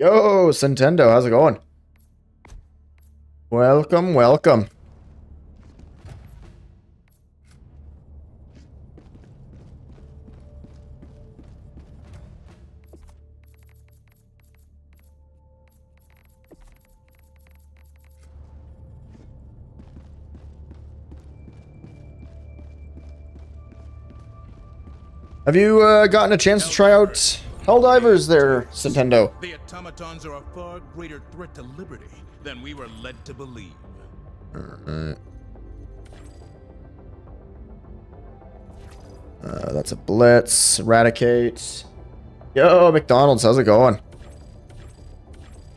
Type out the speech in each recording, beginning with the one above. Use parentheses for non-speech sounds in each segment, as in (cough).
Yo, Nintendo, how's it going? Welcome, welcome. Have you uh, gotten a chance to try out Helldivers there, Nintendo? The automatons are a far greater threat to liberty than we were led to believe. Uh, that's a blitz. Eradicate. Yo, McDonald's, how's it going?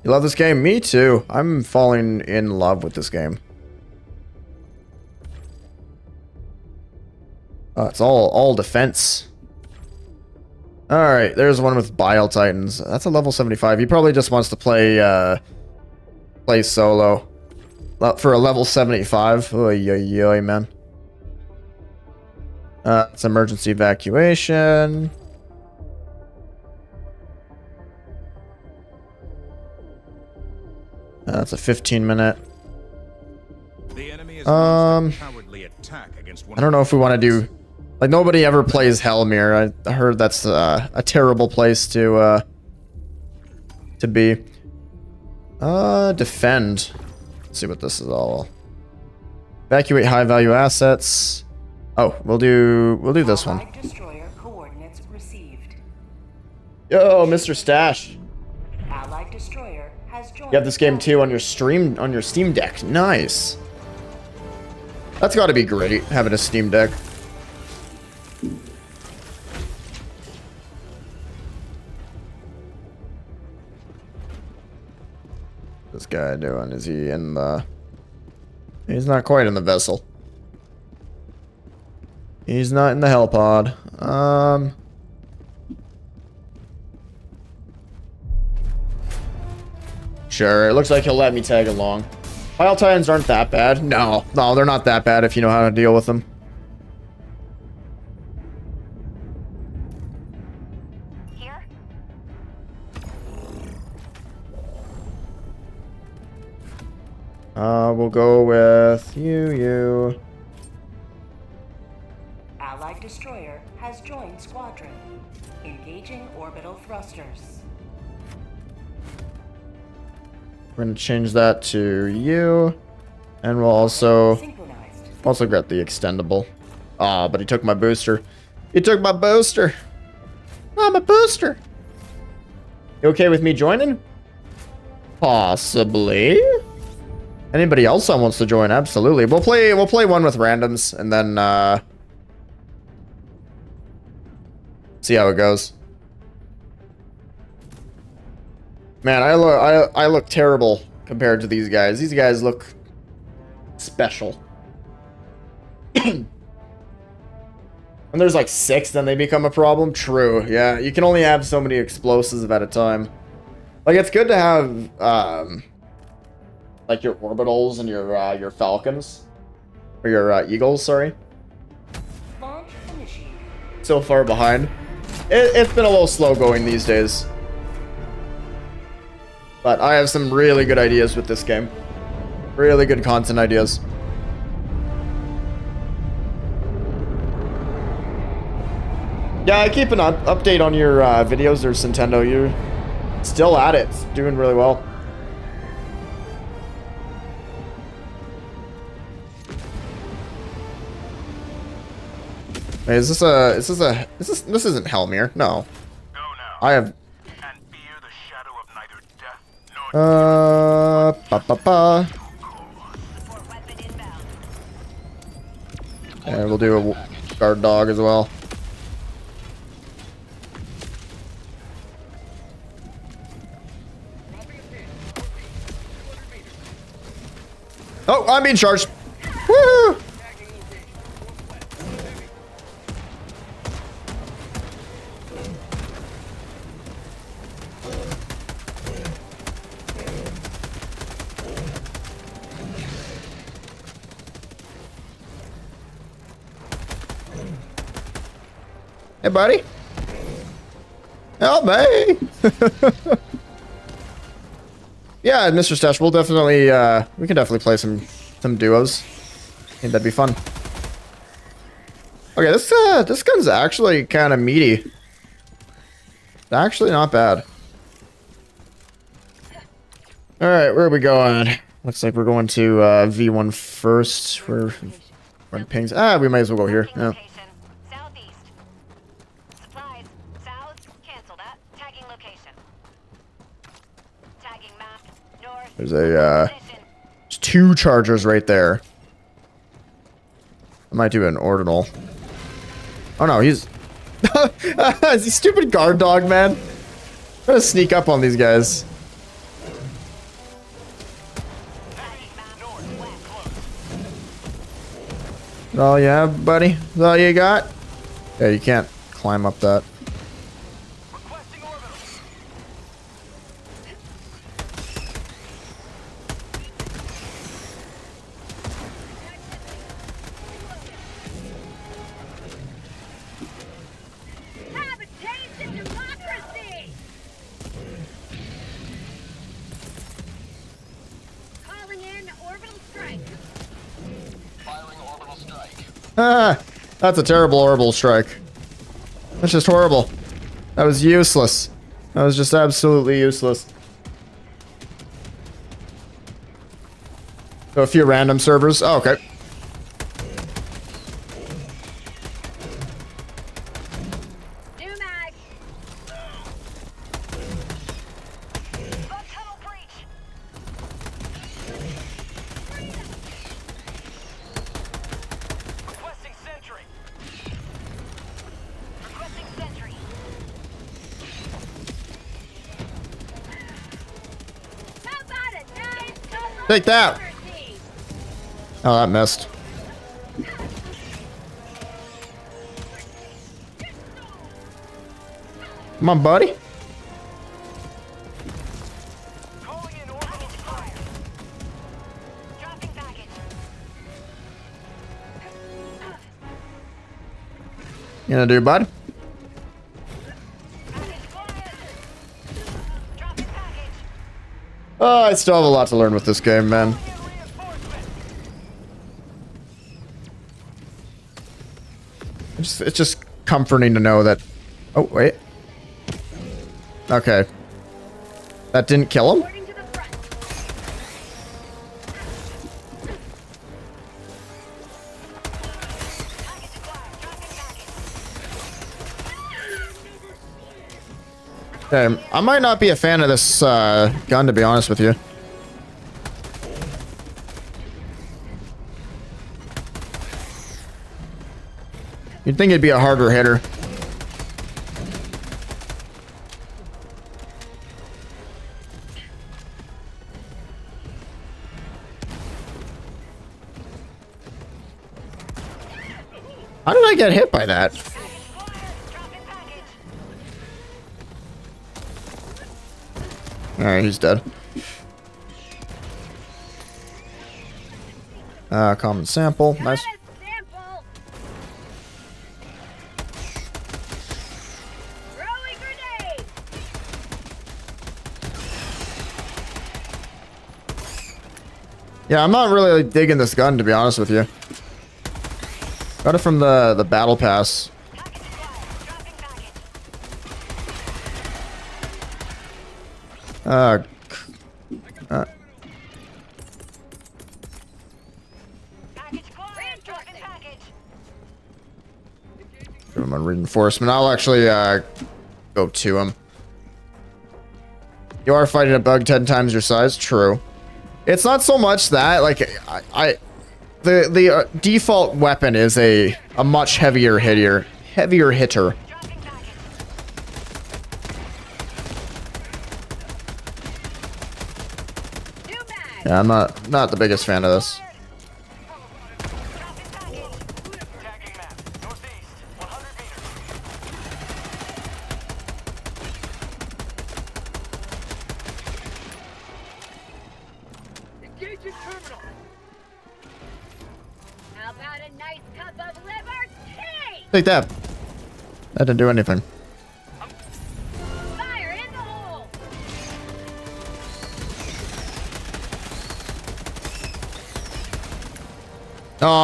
You love this game? Me too. I'm falling in love with this game. Uh, it's all all defense. Alright, there's one with Bile Titans. That's a level 75. He probably just wants to play, uh, play solo. For a level 75. Oy, oy, oy, man. Uh, it's emergency evacuation. Uh, that's a 15 minute. Um, I don't know if we want to do like, nobody ever plays Hellmire. I heard that's uh, a terrible place to, uh, to be. Uh, defend. Let's see what this is all. Evacuate high-value assets. Oh, we'll do, we'll do this one. Yo, Mr. Stash. Allied Destroyer has joined you have this game too on your stream, on your Steam Deck. Nice. That's got to be great, having a Steam Deck. Guy doing? Is he in the... He's not quite in the vessel. He's not in the hell pod. Um... Sure, it looks like he'll let me tag along. Bile Titans aren't that bad. No, no, they're not that bad if you know how to deal with them. Uh, we'll go with you, you. Allied destroyer has joined squadron. Engaging orbital thrusters. We're gonna change that to you, and we'll also also get the extendable. Ah, but he took my booster. He took my booster. I'm a booster. You okay with me joining? Possibly. Anybody else that wants to join? Absolutely. We'll play we'll play one with randoms and then uh see how it goes. Man, I look I I look terrible compared to these guys. These guys look special. (clears throat) when there's like six, then they become a problem. True. Yeah, you can only have so many explosives at a time. Like it's good to have um like your orbitals and your uh, your falcons or your uh, eagles. Sorry. So far behind. It, it's been a little slow going these days. But I have some really good ideas with this game. Really good content ideas. Yeah, I keep an up update on your uh, videos there, Nintendo. You're still at it. doing really well. Wait, is this a, is this a, is this, this isn't Hellmire. No. I have... Uh, ba ba ba. And we'll do a guard dog as well. Oh, I'm being charged. Woo! Hey, buddy. Help me. (laughs) Yeah, Mr. Stash, we'll definitely, uh, we can definitely play some, some duos. I think that'd be fun. Okay, this, uh, this gun's actually kind of meaty. Actually not bad. Alright, where are we going? Looks like we're going to, uh, V1 first. We're, run pings. Ah, we might as well go here. Yeah. Location, southeast. Supplies, south, cancel that. Tagging location. Tagging map, north. There's a, uh, there's two chargers right there. I might do an orbital. Oh no, he's... (laughs) Is he stupid guard dog, man? I'm gonna sneak up on these guys. Oh yeah, buddy? Is all you got? Yeah, you can't climb up that. Ah, that's a terrible orbital strike. That's just horrible. That was useless. That was just absolutely useless. So a few random servers. Oh, okay. Take that. Oh, that missed. Come on, buddy. You gonna do, bud? Oh, I still have a lot to learn with this game, man. It's it's just comforting to know that. Oh wait. Okay. That didn't kill him. Okay, I might not be a fan of this uh, gun, to be honest with you. You'd think it'd be a harder hitter. How did I get hit by that? He's dead. Uh, common sample. Nice. Got a sample. Throwing grenade. Yeah, I'm not really digging this gun, to be honest with you. Got it from the, the battle pass. Uh, uh, give him a reinforcement. I'll actually uh, go to him. You are fighting a bug 10 times your size. True. It's not so much that, like, I... I the the uh, default weapon is a, a much heavier hitter. Heavier hitter. Dropping package. New mag. Yeah, I'm not, not the biggest fan of this. Dropping package. Tagging map. Northeast. 100 meters. Engaging terminal. How about a nice cup of liberty? Take that. That didn't do anything.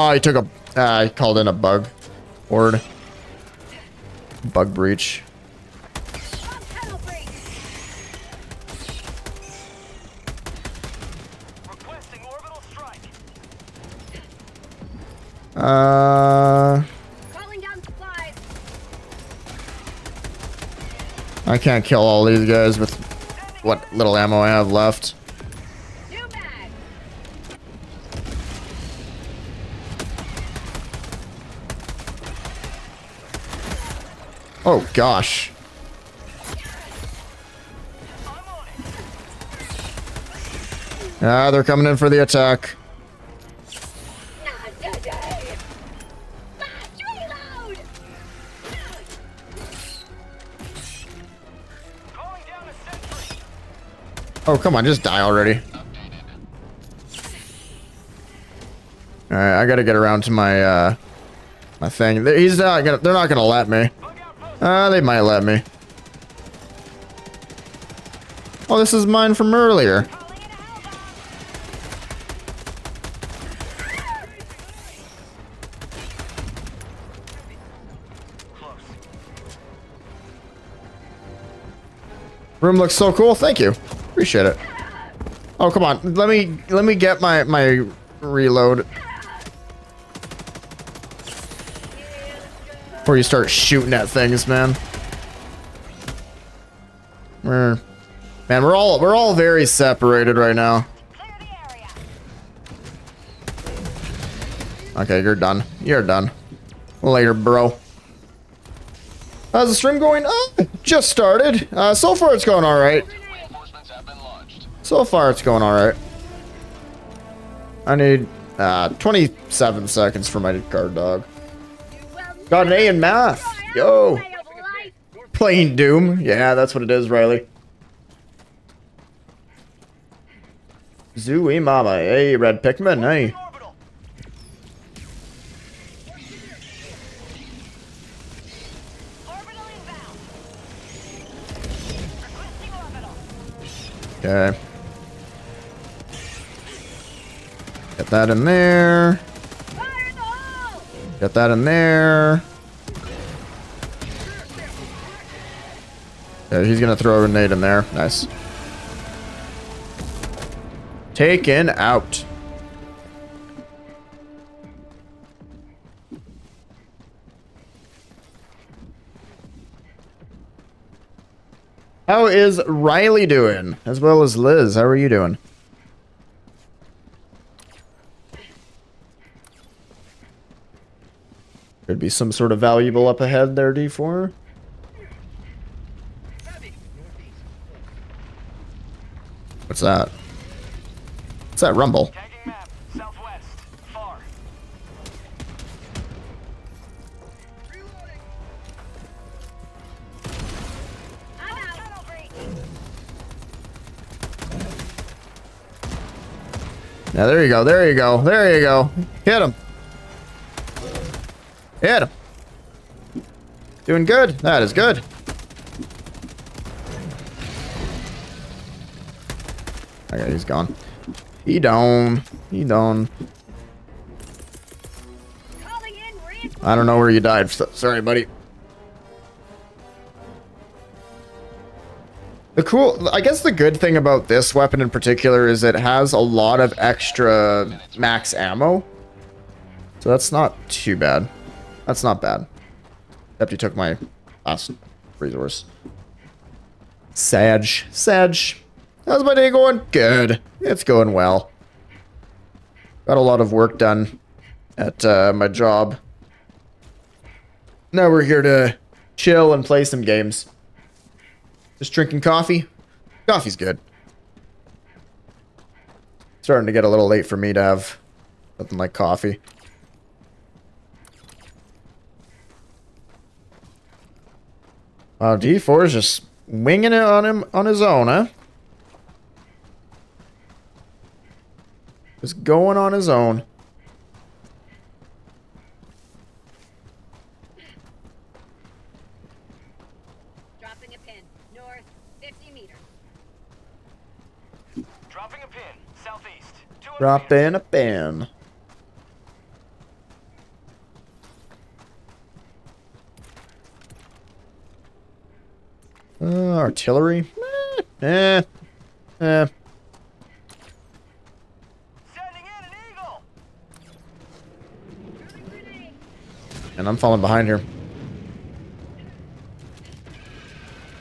Oh, he took a. Uh, he called in a bug. Ward. Bug breach. Bomb tunnel breach. Requesting orbital strike. Uh, Calling down supplies. I can't kill all these guys with what little ammo I have left. New mag. Oh gosh. Ah, they're coming in for the attack. Oh, come on, just die already. Alright, I gotta get around to my, uh, my thing. He's not gonna, they're not gonna let me. Outpost. Uh, they might let me. Oh, this is mine from earlier. Room looks so cool. Thank you. Appreciate it. Oh, come on. Let me, let me get my, my reload. Before you start shooting at things, man. We're, man, we're all, we're all very separated right now. Okay, you're done. You're done. Later, bro. How's the stream going? Uh, just started. Uh, so far it's going all right. So far it's going all right. I need uh 27 seconds for my guard dog. Got an A in math. Yo, playing Doom. Yeah, that's what it is, Riley. Zooey mama. Hey, red Pikmin. Hey. Okay. Get that in there. Get that in there. Yeah, he's gonna throw a grenade in there. Nice. Taken out. How is Riley doing? As well as Liz. How are you doing? Could be some sort of valuable up ahead there, D4. What's that? What's that rumble? Yeah, there you go. There you go. There you go. Hit him. Hit him. Doing good. That is good. Okay, he's gone. He down. He down. I don't know where you died. Sorry, buddy. The cool, I guess the good thing about this weapon in particular is it has a lot of extra max ammo. So that's not too bad. That's not bad. Except you took my last resource. Sag. Sag. How's my day going? Good. It's going well. Got a lot of work done at uh, my job. Now we're here to chill and play some games. Just drinking coffee. Coffee's good. Starting to get a little late for me to have something like coffee. Uh, wow, D4 is just winging it on him on his own, huh? Just going on his own. Dropping a pin. North, 50 meters. Dropping a pin. Southeast. 200 Drop meters. in a bin. Uh, artillery? Eh. Eh. And I'm falling behind here.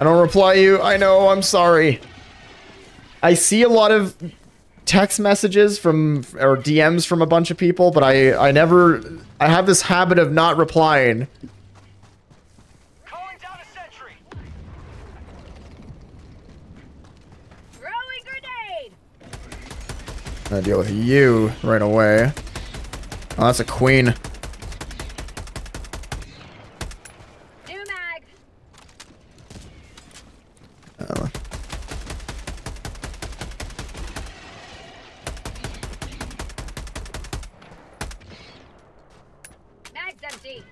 I don't reply you. I know, I'm sorry. I see a lot of text messages from or DMs from a bunch of people, but I I never I have this habit of not replying. Calling down a sentry. Throwing grenade! I'm gonna deal with you right away. Oh, that's a queen. Uh, Mag's empty.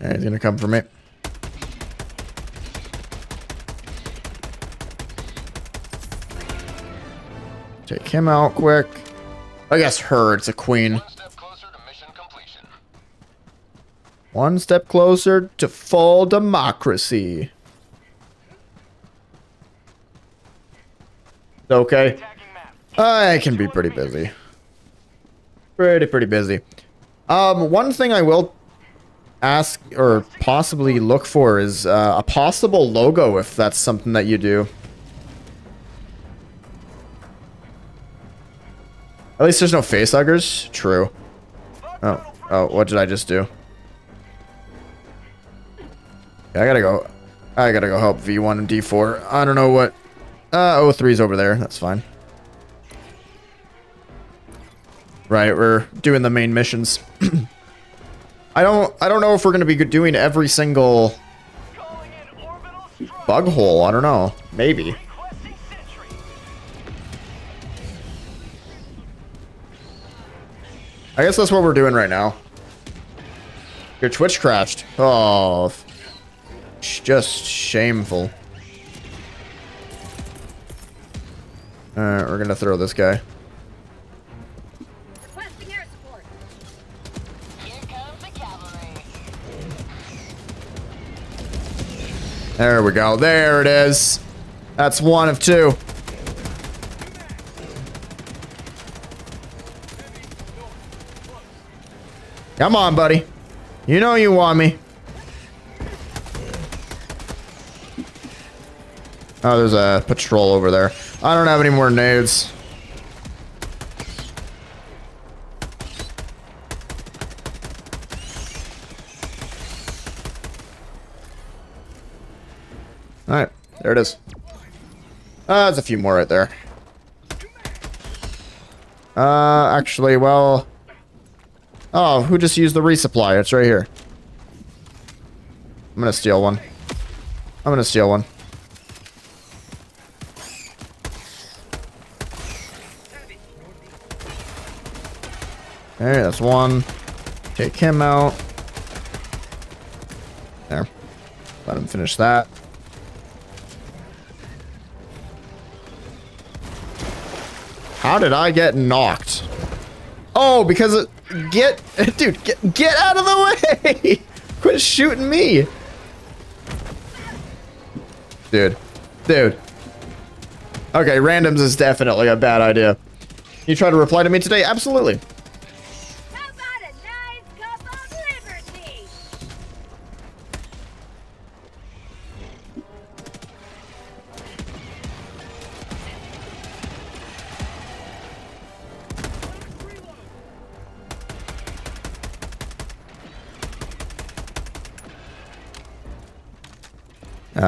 yeah, he's gonna come for me. Take him out quick. I guess her, it's a queen. One step closer to mission completion. One step closer to full democracy. Okay. I can be pretty busy. Pretty, pretty busy. Um, one thing I will ask or possibly look for is uh, a possible logo if that's something that you do. At least there's no face huggers. True. Oh, oh, what did I just do? I gotta go. I gotta go help V1 and D4. I don't know what. Uh, O3's over there. That's fine. Right, we're doing the main missions. (clears throat) I don't. I don't know if we're gonna be doing every single bug hole. I don't know. Maybe. I guess that's what we're doing right now. Your Twitch crashed. Oh, just shameful. Alright, we're gonna throw this guy. Requesting air support. Here comes the cavalry. There we go. There it is. That's one of two. Come on, buddy. You know you want me. Oh, there's a patrol over there. I don't have any more nades. Alright, there it is. Uh, there's a few more right there. Uh, actually, well... Oh, who just used the resupply? It's right here. I'm gonna steal one. I'm gonna steal one. Okay, that's one. Take him out. There. Let him finish that. How did I get knocked? Oh, because it, get, dude, get, get out of the way! (laughs) Quit shooting me! Dude, dude. Okay, randoms is definitely a bad idea. You try to reply to me today? Absolutely.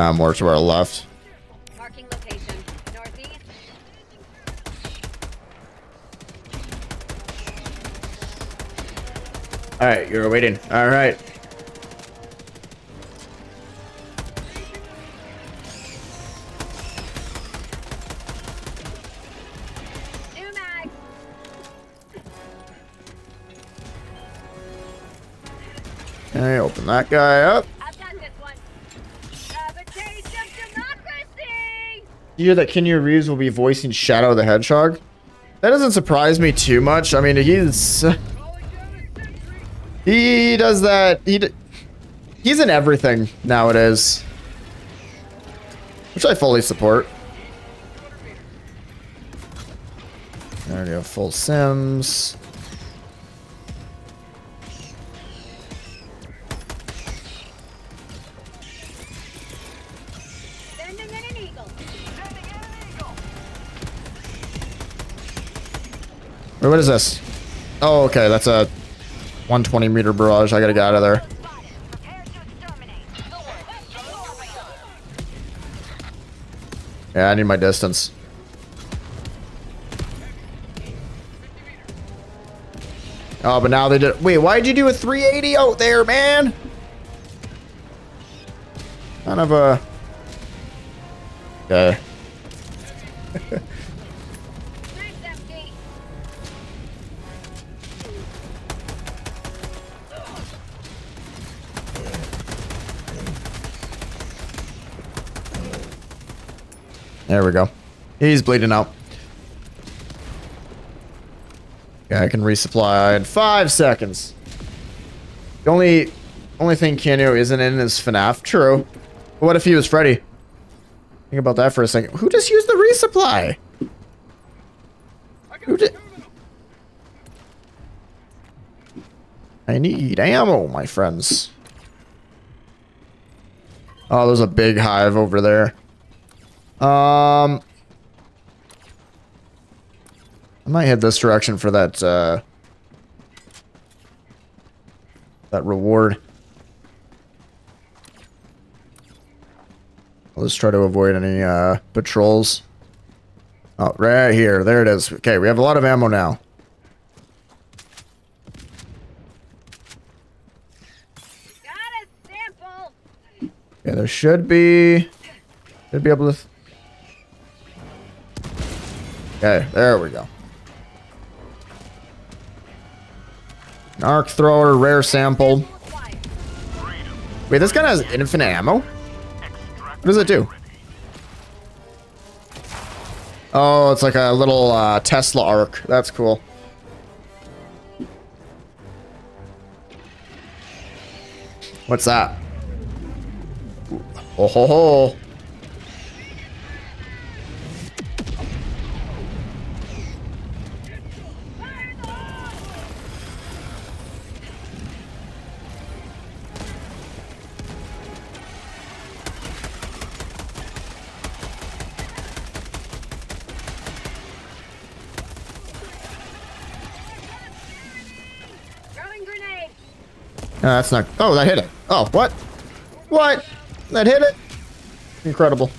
Ah, more to our left. Marking location. Northeast. All right, you're waiting. All right. Okay, open that guy up. Hear that Keanu Reeves will be voicing Shadow the Hedgehog? That doesn't surprise me too much. I mean, he's (laughs) he does that. He he's in everything nowadays. which I fully support. I already have full sims. Wait, what is this? Oh, okay, that's a 120 meter barrage. I gotta get out of there. Yeah, I need my distance. Oh, but now they did. Wait, why'd you do a 380 out there, man? Kind of a. Okay. He's bleeding out. Yeah, I can resupply in five seconds. The only only thing Keanu isn't in is FNAF. True. But what if he was Freddy? Think about that for a second. Who just used the resupply? Who did? I need ammo, my friends. Oh, there's a big hive over there. Um, I might head this direction for that, uh, that reward. I'll just try to avoid any, uh, patrols. Oh, right here. There it is. Okay, we have a lot of ammo now. Got a sample. Yeah, there should be... Should be able to... Okay, there we go. Arc thrower, rare sample. Wait, this gun has infinite ammo? What does it do? Oh, it's like a little uh, Tesla arc. That's cool. What's that? Oh ho ho. That's not. Oh, that hit it. Oh, what? What? That hit it? Incredible.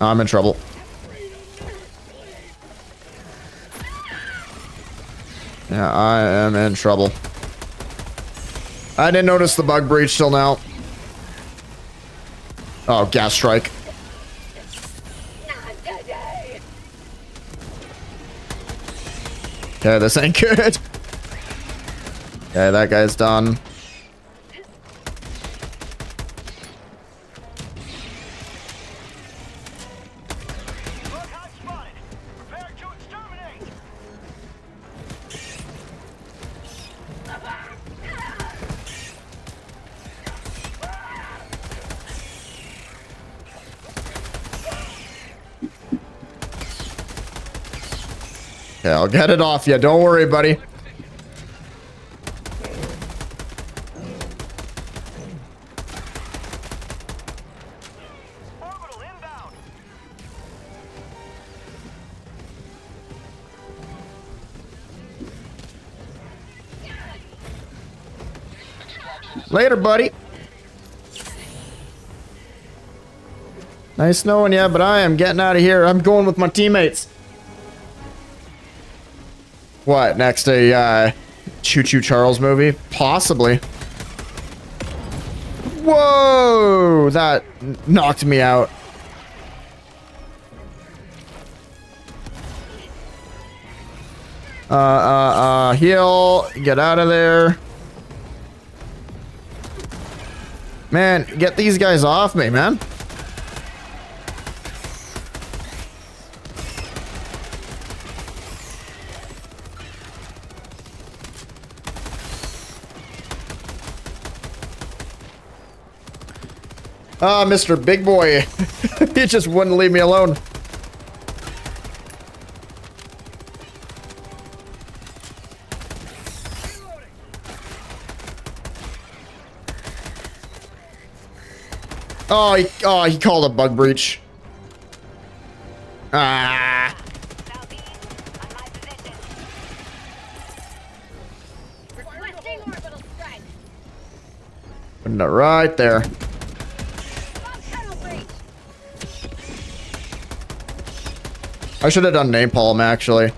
Ah, I'm in trouble. Yeah, I am in trouble. I didn't notice the bug breach till now. Oh, gas strike. Okay, this ain't good. Okay, that guy's done. I'll get it off you. Don't worry, buddy. Later, buddy. Nice knowing you, but I am getting out of here. I'm going with my teammates. What, next a uh, Choo Choo Charles movie? Possibly. Whoa! That knocked me out. Uh, uh, uh, heal. Get out of there. Man, get these guys off me, man. Ah, Mr. Big Boy. (laughs) he just wouldn't leave me alone. Oh, he, oh, he called a bug breach. Ah. Putting it right there. I should have done napalm, actually.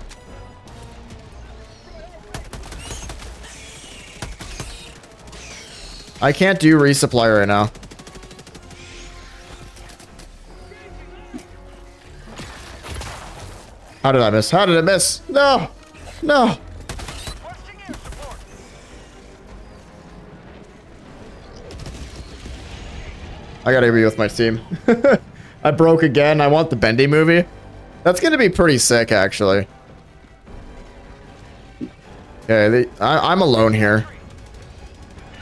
I can't do resupply right now. How did I miss? How did I miss? No! No! I gotta be with my team. (laughs) I broke again. I want the Bendy movie. That's gonna be pretty sick, actually. Okay, the, I, I'm alone here.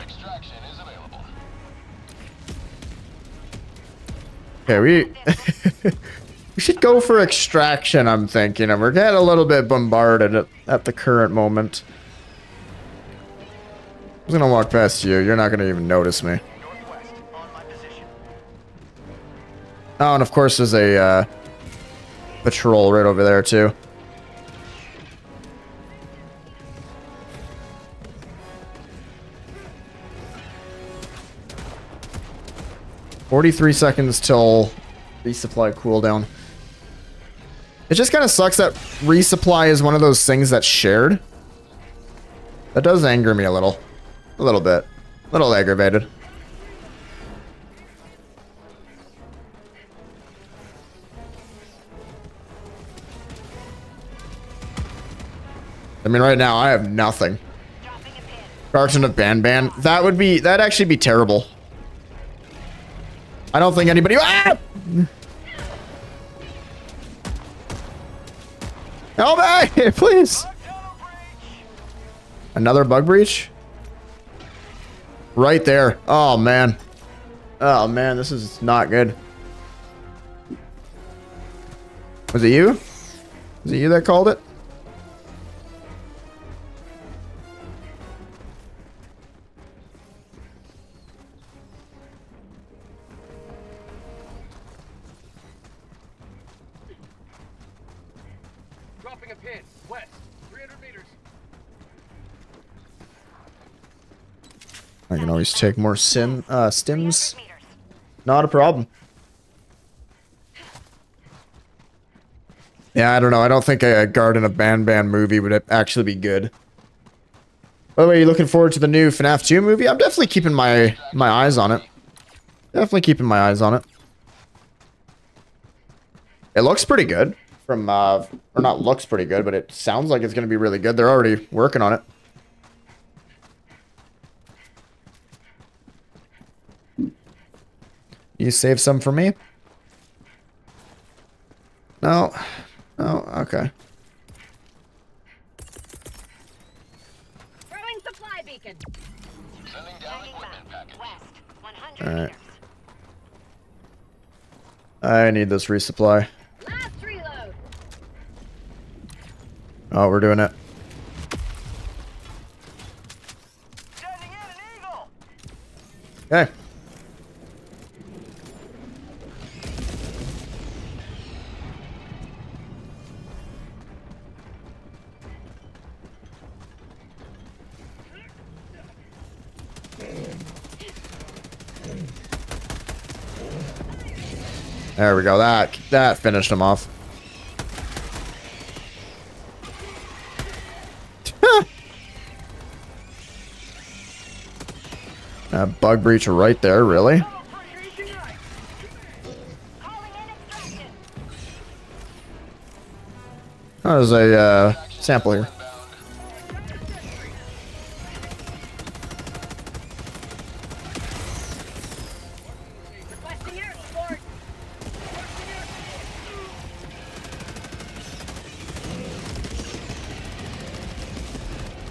Extraction is available. Okay, we (laughs) we should go for extraction. I'm thinking, and we're getting a little bit bombarded at, at the current moment. I'm gonna walk past you. You're not gonna even notice me. Northwest, on my position. Oh, and of course there's a uh, patrol right over there too. Forty-three seconds till resupply cooldown. It just kind of sucks that resupply is one of those things that's shared. That does anger me a little. A little bit. A little aggravated. I mean, right now I have nothing. Garten of Banban. That would be, that'd actually be terrible. I don't think anybody, ah! Help me, (laughs) please. Another bug breach? Right there. Oh, man. Oh, man, this is not good. Was it you? Was it you that called it? I can always take more sim, uh, stims. Not a problem. Yeah, I don't know. I don't think a Garten of Banban movie would actually be good. By the way, you looking forward to the new FNAF 2 movie? I'm definitely keeping my my eyes on it. Definitely keeping my eyes on it. It looks pretty good from uh or not looks pretty good, but it sounds like it's going to be really good. They're already working on it. You save some for me? No. Oh, okay. Throwing supply beacon. Sending down equipment map. package. West. 100 Alright. I need this resupply. Last reload. Oh, we're doing it. Sending in an eagle. Okay. There we go. That that finished him off. (laughs) A bug breach right there, really? Oh, there's a uh, sample here.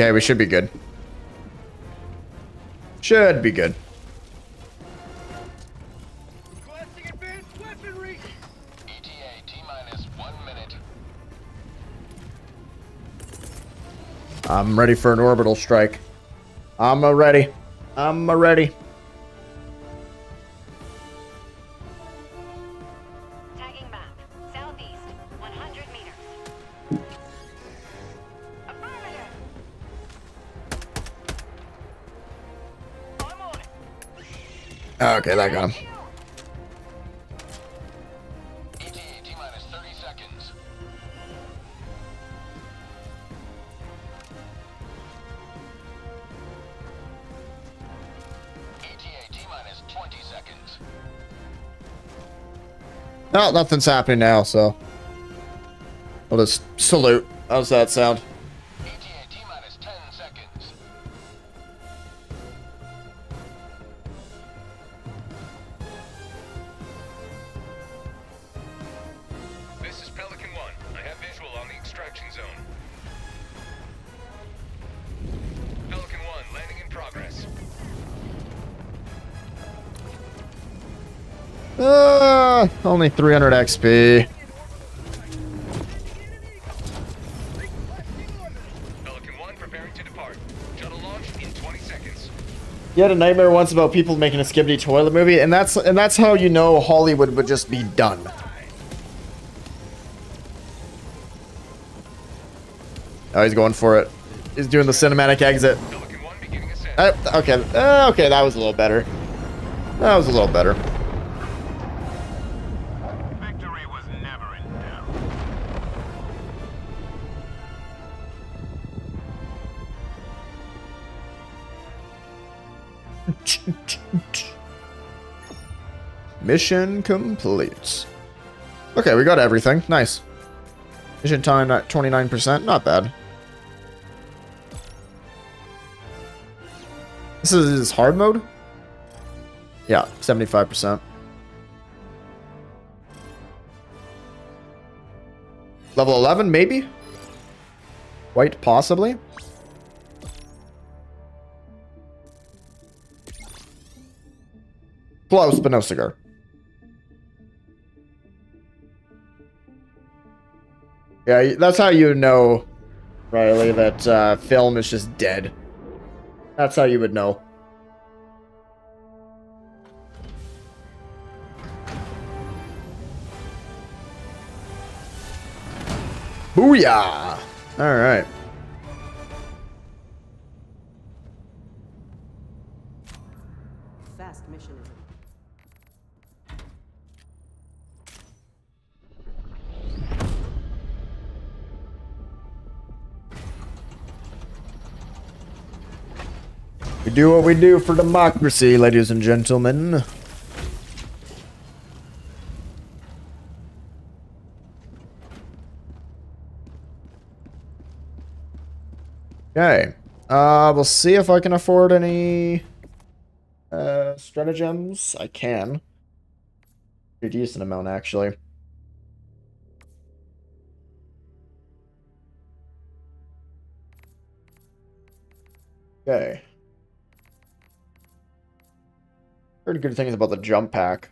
Okay, we should be good. Should be good. Weaponry. ETA T minus one minute. I'm ready for an orbital strike. I'm a ready. I'm a ready. Okay, that got him. ETA T minus 30 seconds. ETA T minus 20 seconds. No, nothing's happening now, so. I'll just salute. How's that sound? Only 300 XP. Pelican 1 preparing to depart. Shuttle launch in 20 seconds. You had a nightmare once about people making a Skibidi Toilet movie, and that's and that's how you know Hollywood would just be done. Oh, he's going for it. He's doing the cinematic exit. Pelican 1 beginning ascent. Uh, okay, uh, okay, that was a little better. That was a little better. Mission complete. Okay, we got everything. Nice. Mission time at 29%. Not bad. This is hard mode? Yeah, 75%. Level 11, maybe? White, possibly? Close, but no cigar. Yeah, that's how you know, Riley, that uh, film is just dead. That's how you would know. Booyah! Alright. We do what we do for democracy, ladies and gentlemen. Okay. Uh, we'll see if I can afford any uh, stratagems. I can. A decent amount, actually. Okay. Heard good things about the jump pack.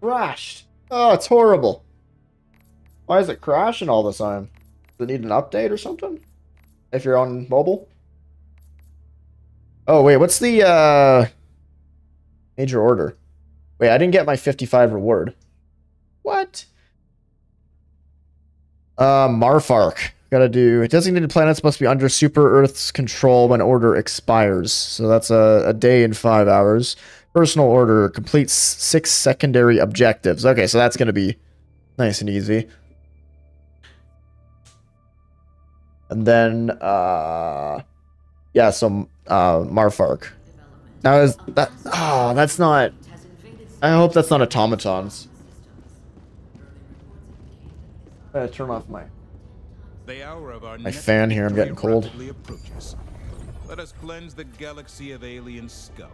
Crashed. Oh, it's horrible. Why is it crashing all the time? Does it need an update or something? If you're on mobile? Oh, wait, what's the, uh... Major order? Wait, I didn't get my 55 reward. What? Uh, Marfark. Gotta do... Designated planets must be under Super Earth's control when order expires. So that's a, a day and five hours. Personal order completes six secondary objectives. Okay, so that's gonna be nice and easy. And then, uh, yeah, so, uh, Marfark. Now is that, oh, that's not, I hope that's not automatons. Uh, turn off my, The hour of our My fan here, I'm getting cold. approaches. Let us cleanse the galaxy of alien scum.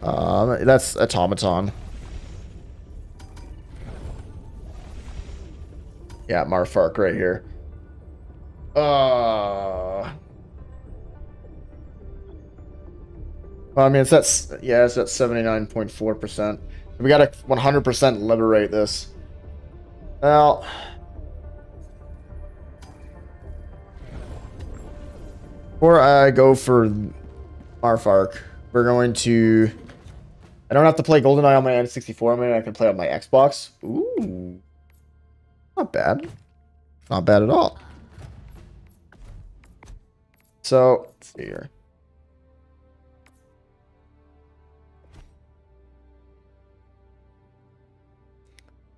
Um, that's automaton. Yeah, Marfark right here. Uh. Well, I mean, it's that's yeah, it's at seventy nine point four percent. We gotta one hundred percent liberate this. Well. Before I go for Marfark, we're going to. I don't have to play GoldenEye on my N64. I mean, I can play on my Xbox. Ooh. Not bad. Not bad at all. So, let's see here.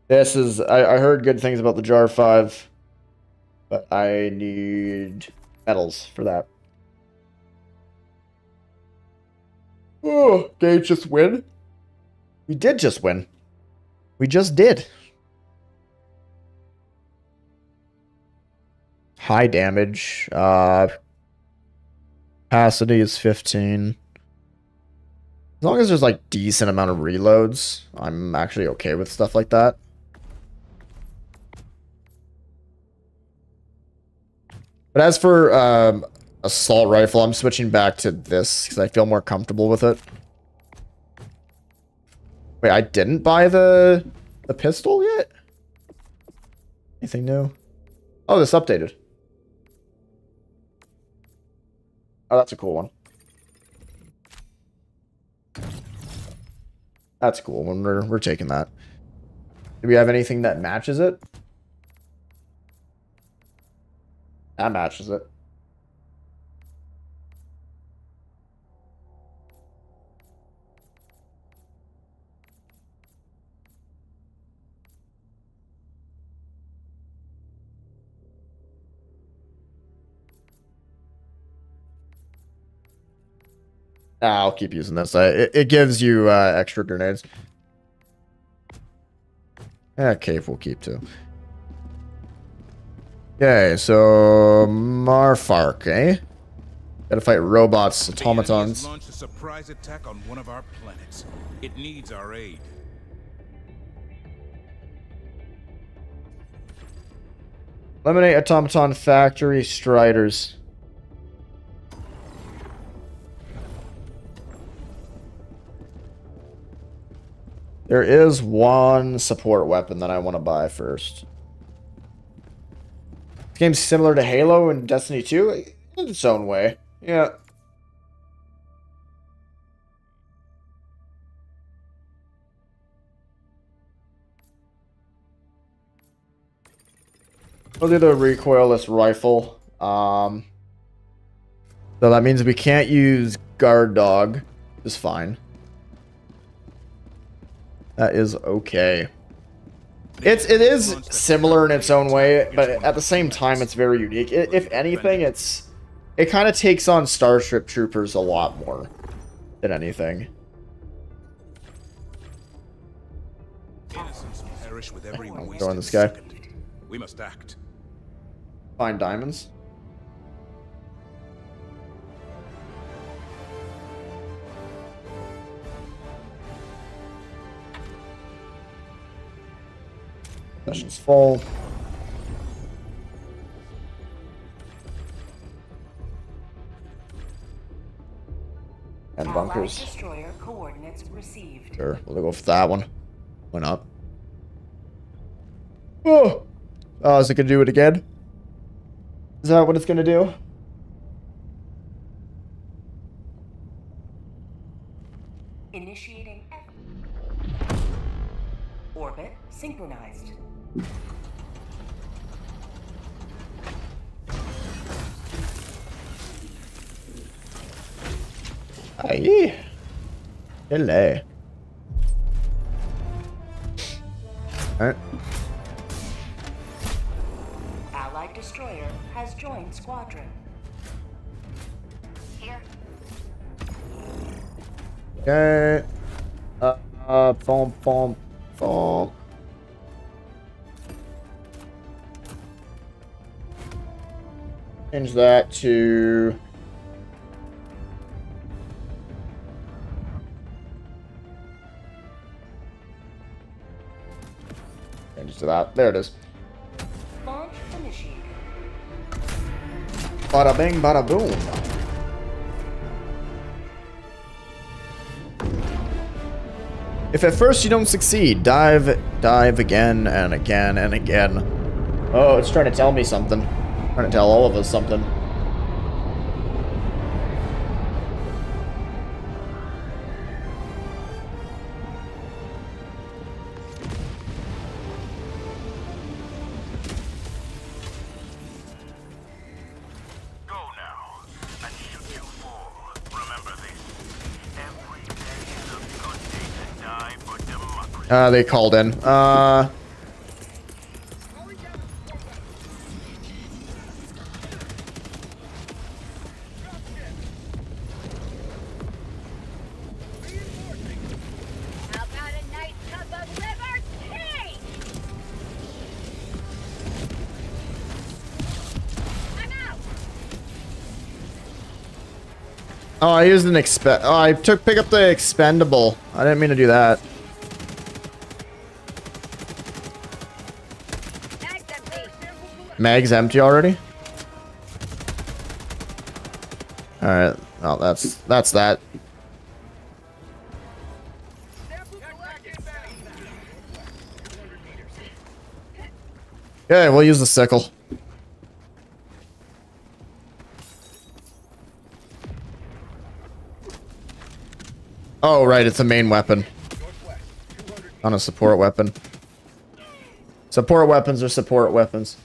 This is, I, I heard good things about the Jar 5, but I need medals for that. Oh, Gage just win? We did just win. We just did. High damage. Uh, capacity is 15. As long as there's like decent amount of reloads, I'm actually okay with stuff like that. But as for um, assault rifle, I'm switching back to this because I feel more comfortable with it. Wait, I didn't buy the the pistol yet? Anything new? Oh, this updated. Oh, that's a cool one. That's cool. When we're we're taking that. Do we have anything that matches it? That matches it. Ah, I'll keep using this. Uh, it, it gives you uh, extra grenades. Yeah, cave will keep too. Okay, so Marfark, eh? Gotta fight robots, The enemy has automatons. launched a surprise attack on one of our planets. It needs our aid. Eliminate automaton factory striders. There is one support weapon that I want to buy first. This game's similar to Halo and Destiny 2 in its own way. Yeah. We'll do the recoilless rifle. Um, so that means we can't use guard dog. Is fine. That is okay. It's it is similar in its own way, but at the same time, it's very unique. If anything, it's it kind of takes on Starship Troopers a lot more than anything. Perish with every I'm throwing this guy. We must act. Find diamonds. Session's full. And bunkers. destroyer coordinates received. Sure, we'll go for that one. Why not? Oh! Oh, is it gonna do it again? Is that what it's gonna do? Hello. Alright. Allied destroyer has joined squadron. Here. Okay. Uh, uh, boom, boom, boom. Change that to... There it is. Bada bing, bada boom. If at first you don't succeed, dive, dive again and again and again. Oh, it's trying to tell me something. Trying to tell all of us something. Uh, they called in. Uh, oh, I used an expe- Oh, I took pick up the expendable. I didn't mean to do that. Mag's empty already. All right. Oh, that's that's that. Yeah, we'll use the sickle. Oh, right, it's a main weapon. On a support weapon. Support weapons are support weapons.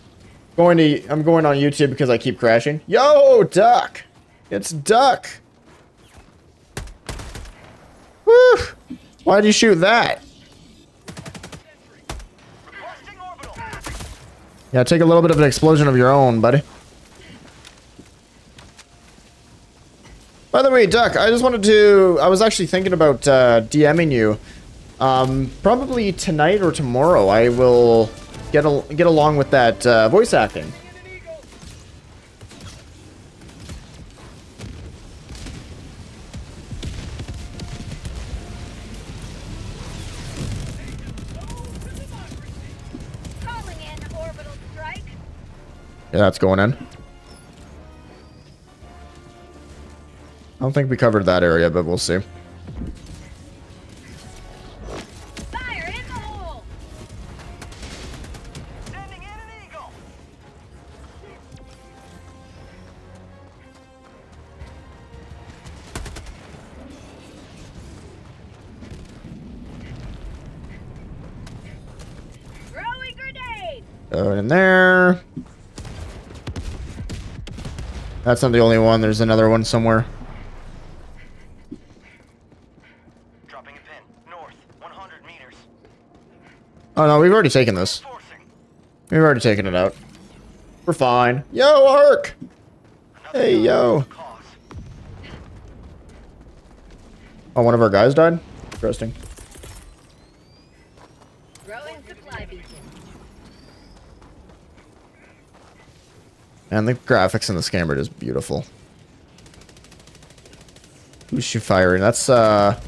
Going to I'm going on YouTube because I keep crashing. Yo, duck. It's duck. Woo! Why'd you shoot that? Yeah, take a little bit of an explosion of your own, buddy. By the way, Duck, I just wanted to... I was actually thinking about uh, DMing you. Um, probably tonight or tomorrow, I will get al get along with that uh, voice acting. Yeah, that's going in. I don't think we covered that area, but we'll see. That's not the only one. There's another one somewhere. Dropping a pin. North. 100 meters. Oh no, we've already taken this. We've already taken it out. We're fine. Yo, Ark! Hey, yo. Oh, one of our guys died? Interesting. Throwing supply beacon. And the graphics in this game are just beautiful. Who's she firing? That's, uh...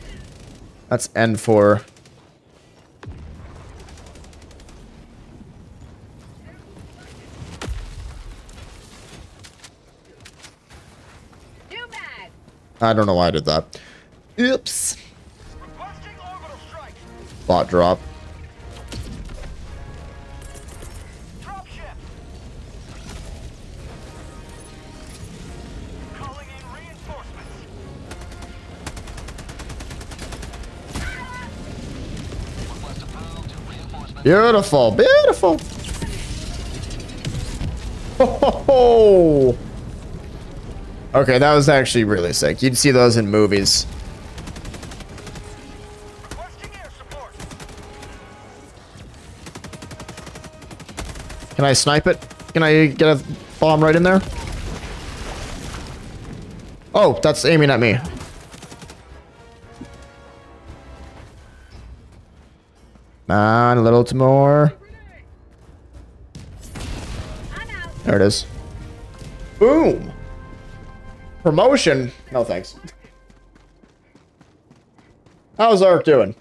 That's N4. I don't know why I did that. Oops. Requesting orbital strike. Bot. Drop Beautiful, beautiful. Ho. Okay, that was actually really sick. You'd see those in movies. Can I snipe it? Can I get a bomb right in there? Oh, that's aiming at me. On a little more. There it is. Boom. Promotion. No thanks. How's Ark doing?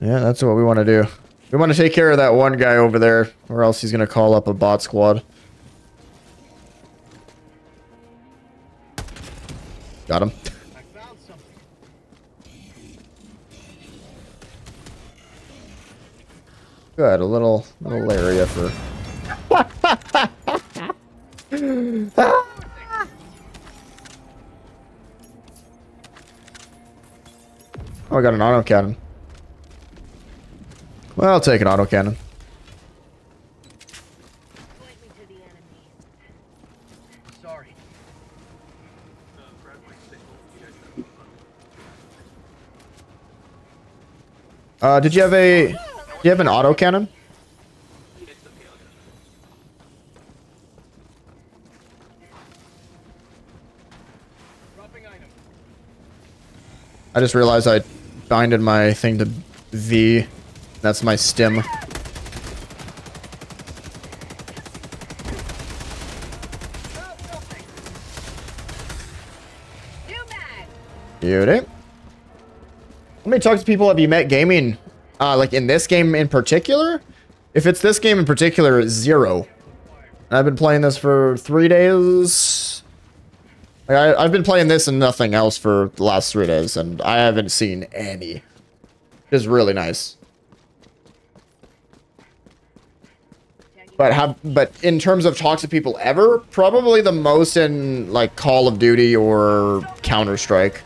Yeah, that's what we want to do. We want to take care of that one guy over there, or else he's going to call up a bot squad. Good, a little little area for. (laughs) oh, I got an auto cannon. Well, I'll take an auto cannon. Uh, did you have a? You have an auto cannon? I just realized I binded my thing to V. That's my mag. Beauty. How many talks to people have you met gaming? Uh, like in this game in particular? If it's this game in particular, it's zero. I've been playing this for three days. Like I, I've been playing this and nothing else for the last three days, and I haven't seen any. It's really nice. But have but in terms of talks to people ever, probably the most in like Call of Duty or Counter Strike.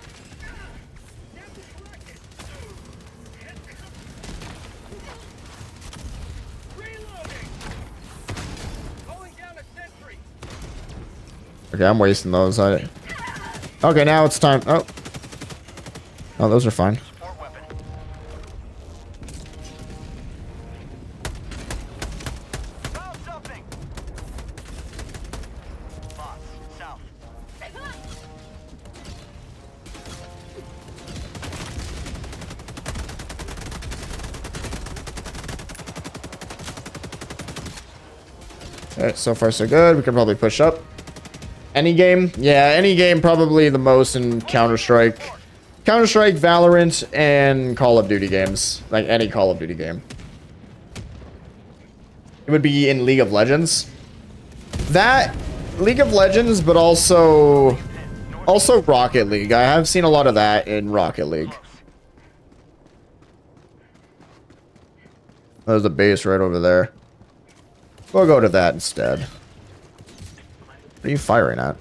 Okay, I'm wasting those. I. Okay, now it's time. Oh. Oh, those are fine. Alright, so far so good. We can probably push up. Any game? Yeah, any game probably the most in Counter-Strike. Counter-Strike, Valorant, and Call of Duty games. Like any Call of Duty game. It would be in League of Legends. That, League of Legends, but also... Also Rocket League. I have seen a lot of that in Rocket League. There's a base right over there. We'll go to that instead. What are you firing at?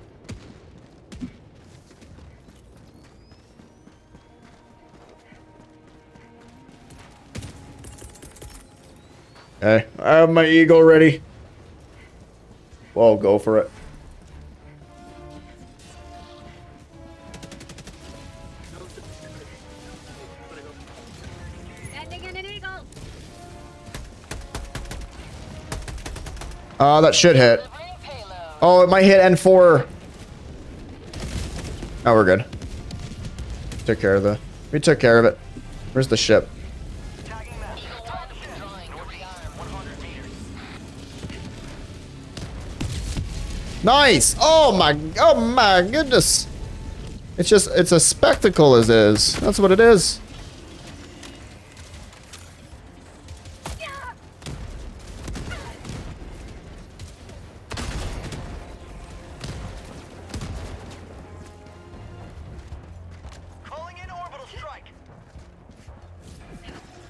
Okay, I have my eagle ready. Well, go for it. Uh, that should hit. Oh, it might hit N4. Oh, we're good. Took care of the... We took care of it. Where's the ship? Tagging map. Eagle One withdrawing to rearm 100 meters. Nice! Oh my... Oh my goodness! It's just... It's a spectacle as is. That's what it is.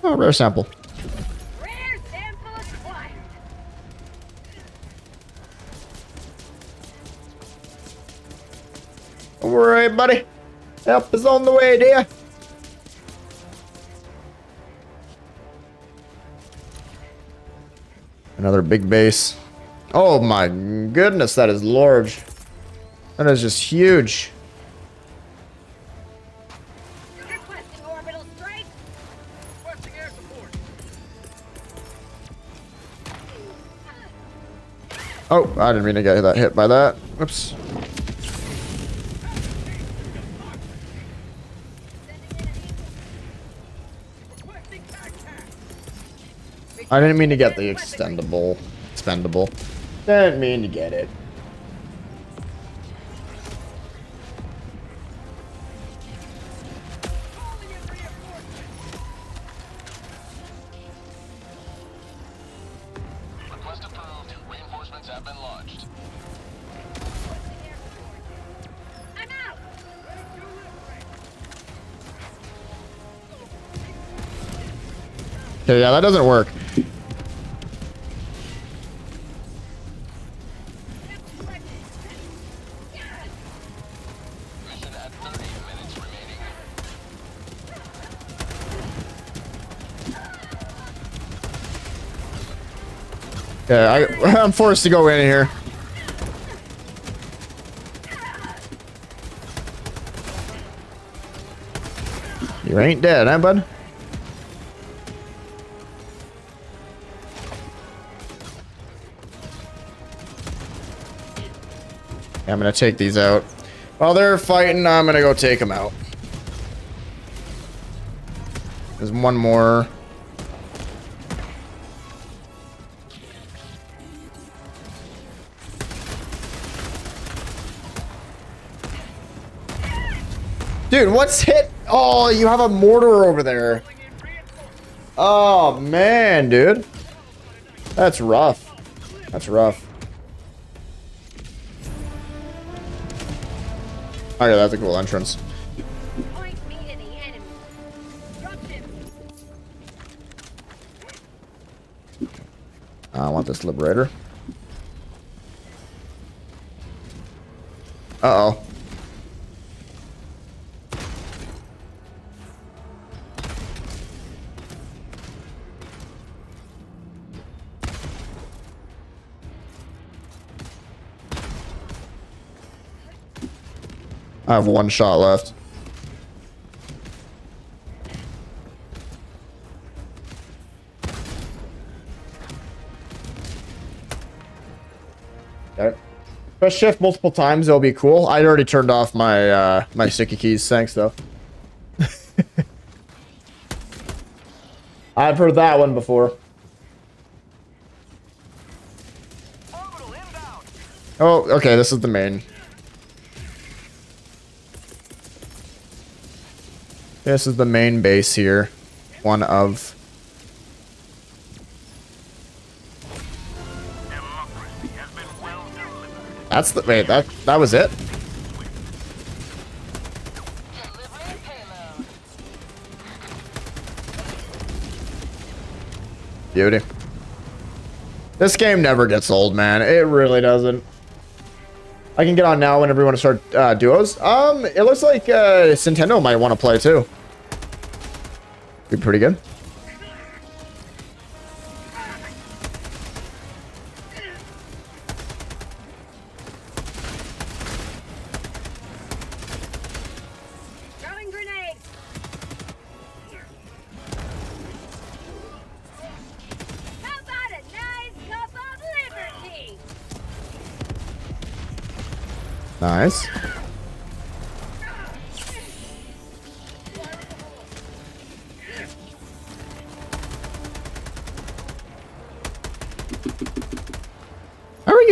Oh, rare sample. Rare sample acquired. Alright, buddy. Help is on the way, dear. Another big base. Oh my goodness, that is large. That is just huge. Oh, I didn't mean to get that hit by that. Contact. I didn't mean to get the extendable, expendable. Didn't mean to get it. Yeah, that doesn't work. Mission at 30 minutes remaining. Yeah, I, (laughs) I'm forced to go in here. You ain't dead, huh, bud? I'm gonna take these out. While they're fighting, I'm gonna go take them out. There's one more. Dude, what's hit? Oh, you have a mortar over there. Oh, man, dude. That's rough. That's rough. Oh, yeah, that's a cool entrance. I want this liberator. Uh-oh. I have one shot left. Press shift multiple times, it'll be cool. I already turned off my uh my sticky keys, thanks though. (laughs) I've heard that one before. Oh, okay, this is the main. This is the main base here. One of. That's the wait, that that was it? Beauty. This game never gets old, man. It really doesn't. I can get on now whenever you want to start uh, duos. Um, it looks like uh, Nintendo might want to play too. Be pretty good.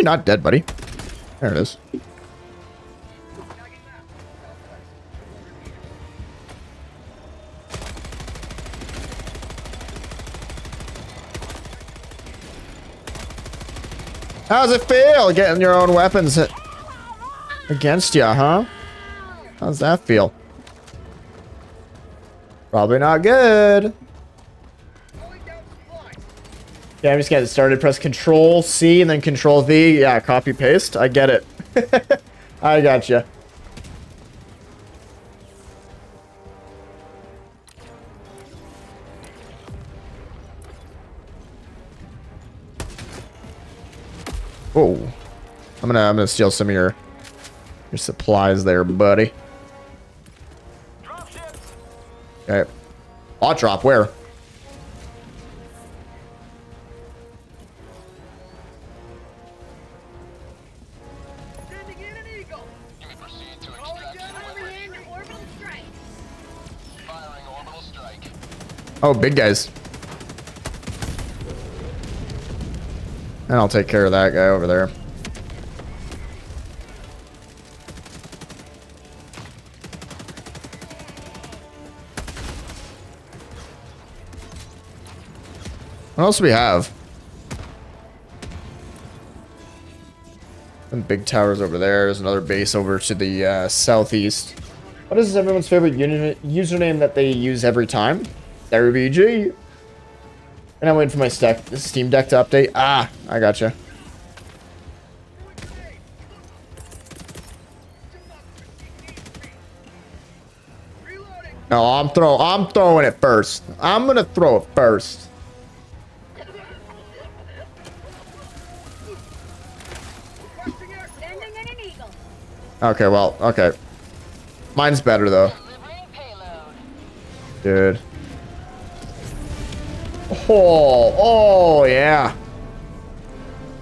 Not dead, buddy? There it is. How's it feel getting your own weapons against you, huh? How's that feel? Probably not good. Yeah, I'm just getting started. Press Control C and then Control V. Yeah, copy paste. I get it. (laughs) I got you. Oh, I'm gonna I'm gonna steal some of your your supplies there, buddy. Okay. Bot drop where? Oh, big guys. And I'll take care of that guy over there. What else do we have? And big towers over there. There's another base over to the uh, southeast. What is everyone's favorite username that they use every time? RBG. And I'm waiting for my stack, Steam Deck to update. Ah, I gotcha. No, I'm throw. I'm throwing it first. I'm gonna throw it first. Sending in an eagle. Okay, well, okay. Mine's better though, dude. Oh, oh yeah.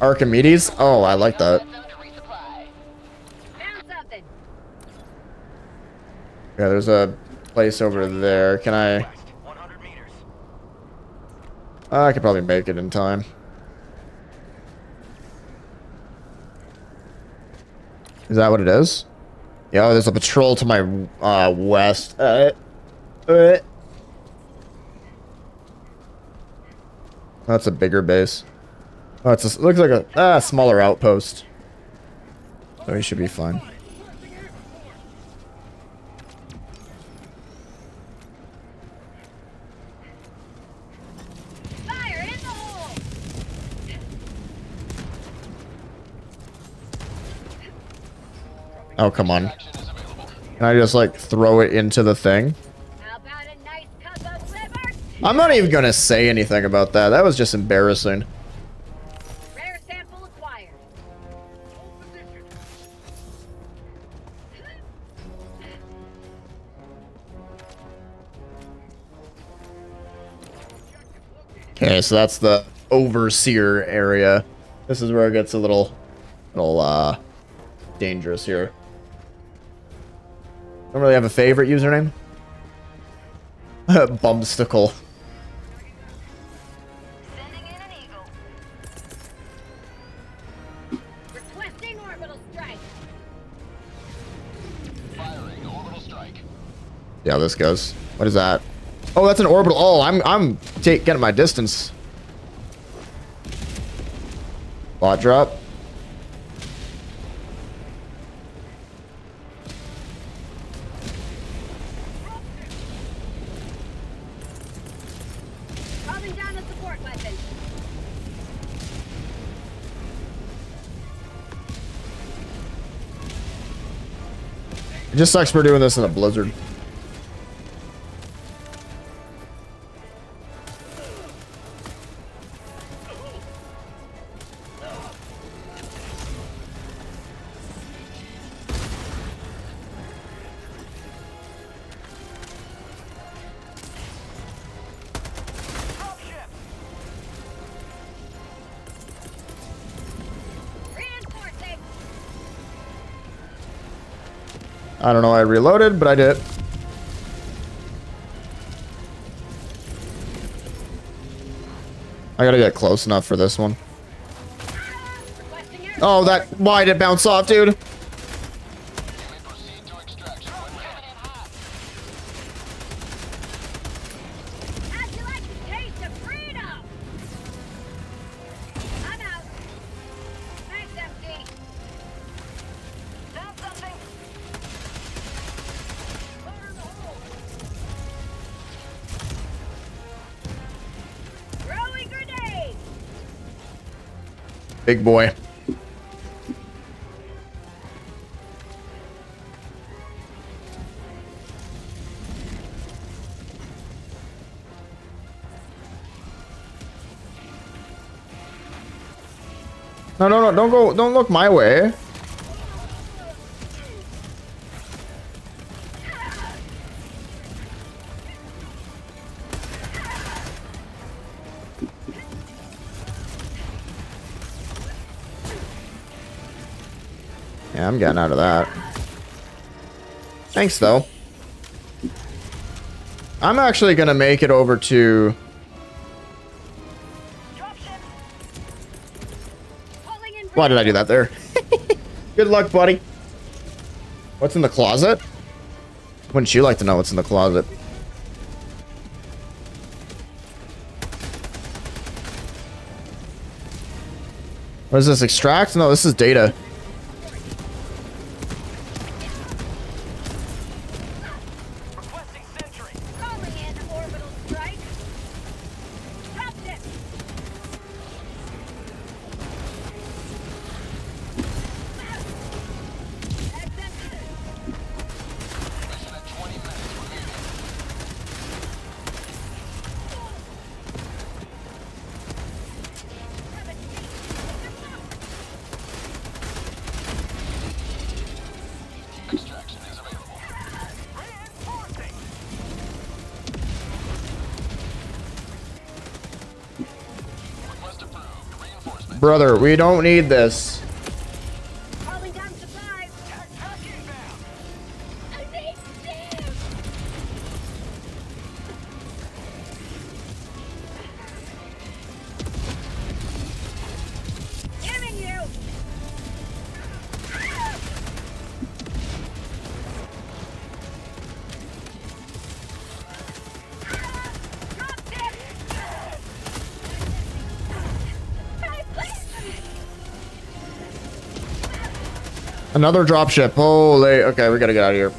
Archimedes. Oh, I like that. Yeah, there's a place over there. Can I? I could probably make it in time. Is that what it is? Yeah, there's a patrol to my uh, west. Uh, uh. That's a bigger base. Oh, it's a, looks like a ah, smaller outpost. So he should be fine. Fire in the hole. Oh, come on. Action is available. Can I just like throw it into the thing? I'm not even gonna say anything about that. That was just embarrassing. Rare sample acquired. Okay, so that's the overseer area. This is where it gets a little, little uh, dangerous here. Don't really have a favorite username. (laughs) Bumsticle. Yeah, this goes. What is that? Oh, that's an orbital. Oh, I'm I'm take, getting my distance. Bot drop. Dropping down a support weapon. It just sucks we're doing this in a blizzard. Don't know. I reloaded, but I did. I gotta get close enough for this one. Oh, that why did it bounce off, dude? Big boy. No, no, no, don't go, don't look my way. I'm getting out of that. Thanks, though. I'm actually gonna make it over to... Why did I do that there? (laughs) Good luck, buddy. What's in the closet? Wouldn't you like to know what's in the closet? What is this? Extract? No, this is data. Brother, we don't need this. Another dropship. Holy. Okay, we gotta get out of here.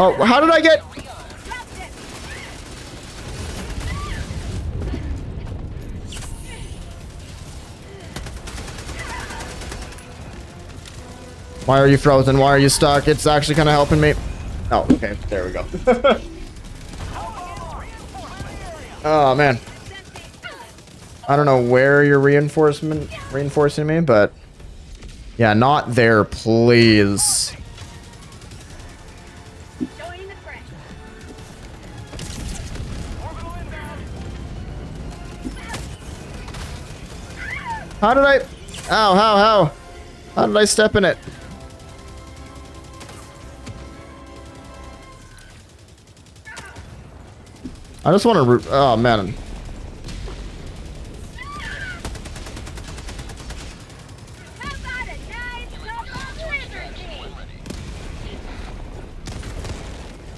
Oh, how did I get? Why are you frozen? Why are you stuck? It's actually kind of helping me. Oh, okay. There we go. (laughs) oh, man. I don't know where you're reinforcement reinforcing me, but yeah, not there, please. How did I? Ow, how, how? How did I step in it? I just want to. Oh man.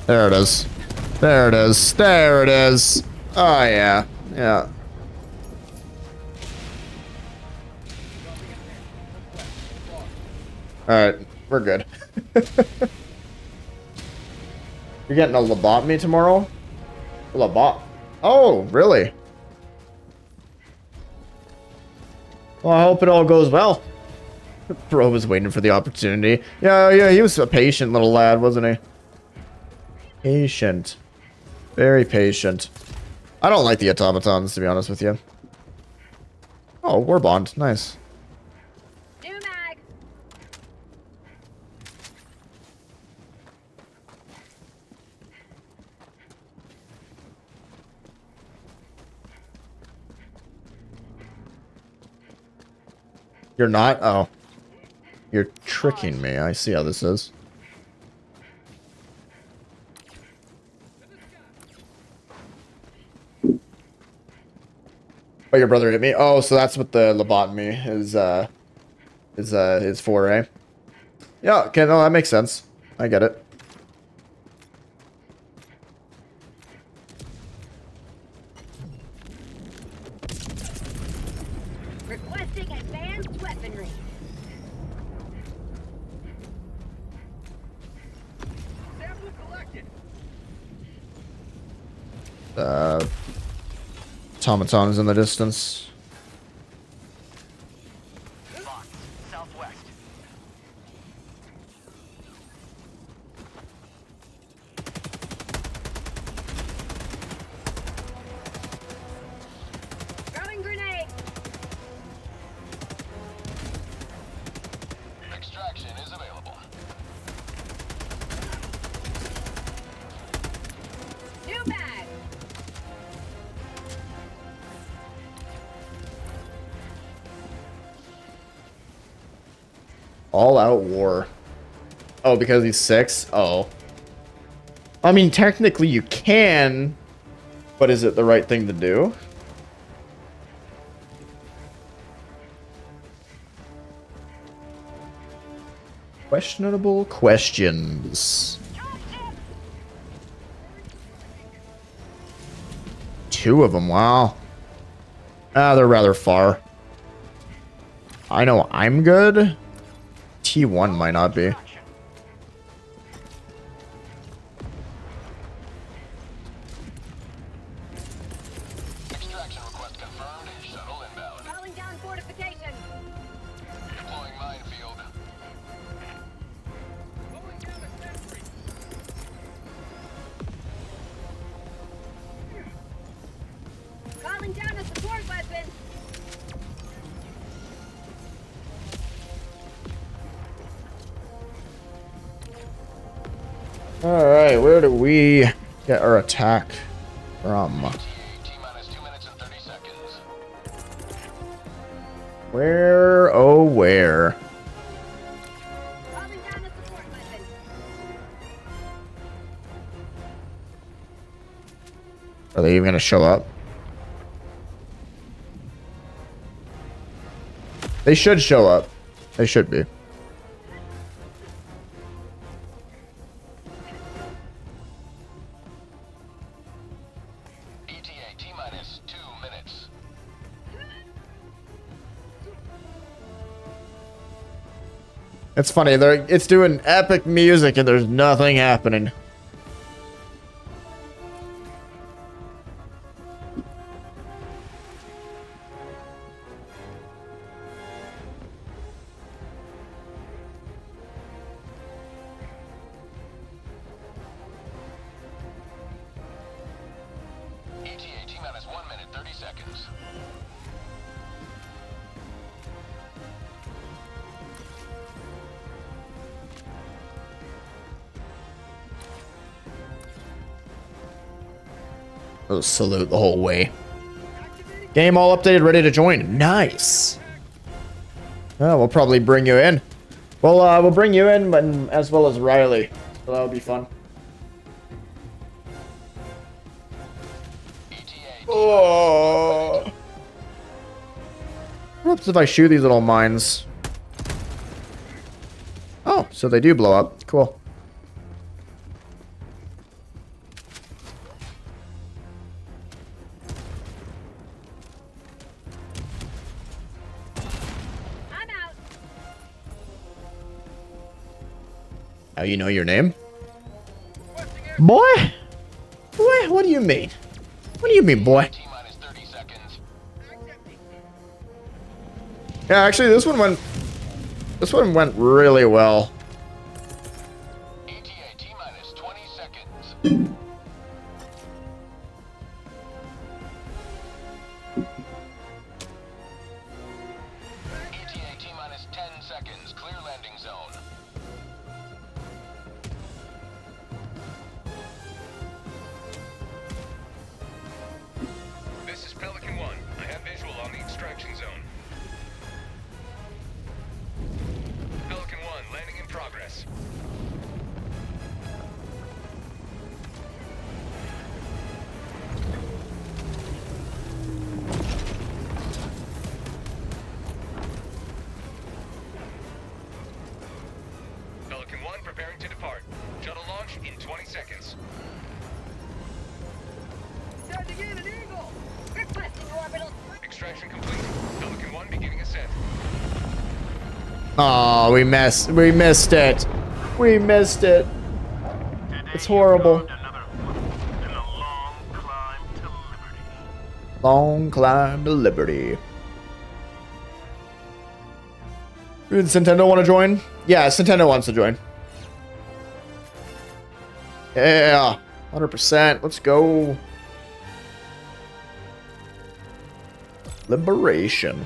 There it is. There it is. There it is. Oh yeah. Yeah. Alright, we're good. (laughs) You're getting a lobotomy tomorrow? Lobot. Oh, really? Well, I hope it all goes well. (laughs) Bro was waiting for the opportunity. Yeah, yeah, he was a patient little lad, wasn't he? Patient. Very patient. I don't like the automatons, to be honest with you. Oh, war bond. Nice. New mag. You're not? Oh. You're tricking me. I see how this is. Oh, your brother hit me? Oh, so that's what the lobotomy is, uh, is, uh, is for, eh? Yeah, okay, no, that makes sense. I get it. Automaton is in the distance. Because he's six? Oh. I mean, technically you can, but is it the right thing to do? Questionable questions. Two of them, wow. Ah, they're rather far. I know I'm good. T1 might not be. 30 seconds. Where, oh where? Are they even gonna show up? They should show up. They should be. It's funny, they're it's doing epic music and there's nothing happening. Salute the whole way. Game all updated, ready to join. Nice. Oh, we'll probably bring you in. Well, uh, we'll bring you in, but as well as Riley. So that'll be fun. Oh. What happens if I shoot these little mines? Oh, so they do blow up. Cool. Now you know your name? Boy? Boy, what do you mean? What do you mean, boy? T minus 30 seconds. Yeah, actually, this one went... This one went really well. Oh, we missed. It. We missed it. It's horrible. Long climb to liberty. Does Nintendo want to join? Yeah, Nintendo wants to join. Yeah, 100%. Let's go. Liberation.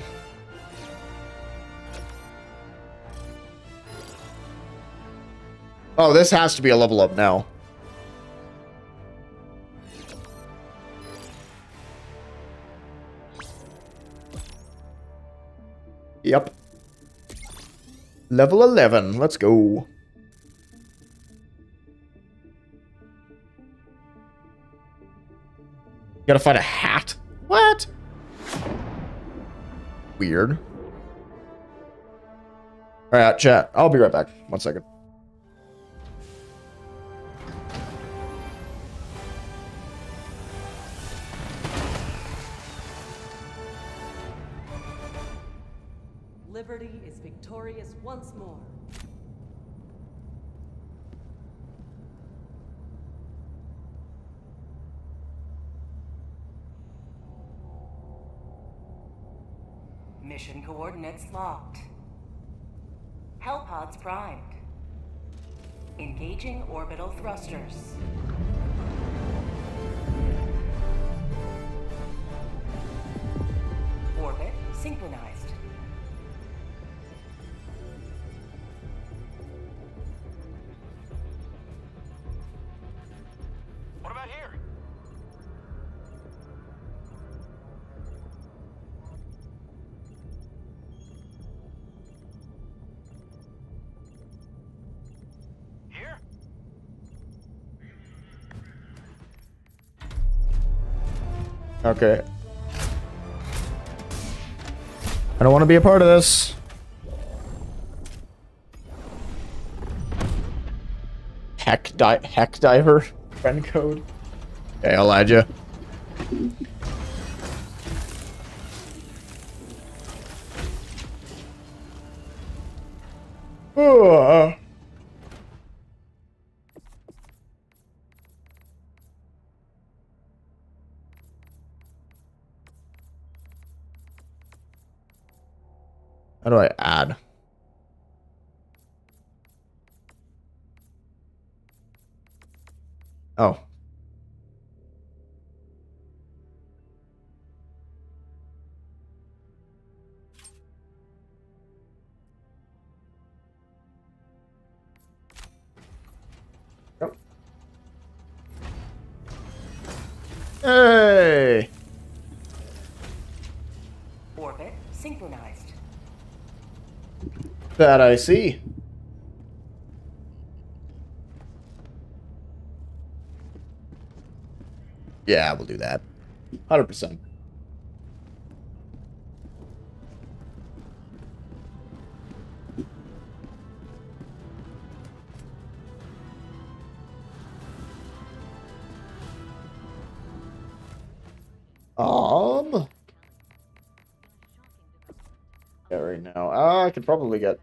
Oh, this has to be a level up now. Yep. Level 11. Let's go. Gotta find a hat. What? Weird. Alright, chat. I'll be right back. One second. Coordinates locked. Hellpods primed. Engaging orbital thrusters. Orbit synchronized. Okay. I don't want to be a part of this. Heck, di heck diver friend code. Okay, Elijah. That I see. Yeah, we'll do that. 100%. Um. Yeah, right now. Uh, I could probably get.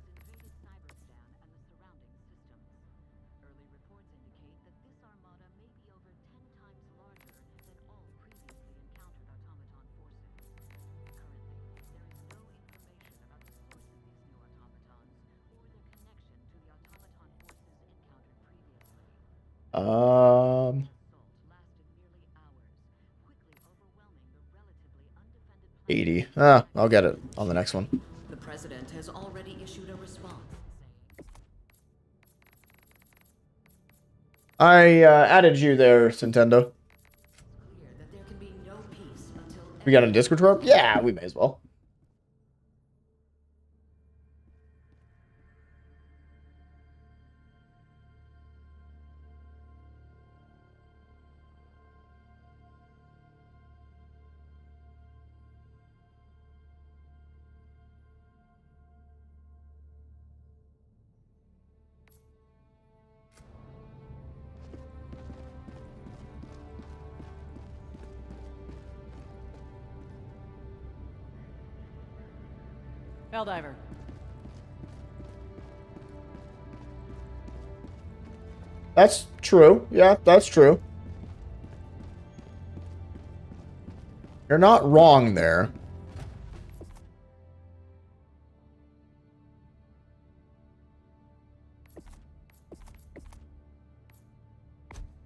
I'll get it on the next one. The president has already issued a response. I uh, added you there, Nintendo. Clear that there can be no peace until We got a Discord rope? Yeah, we may as well. That's true. Yeah, that's true. You're not wrong there.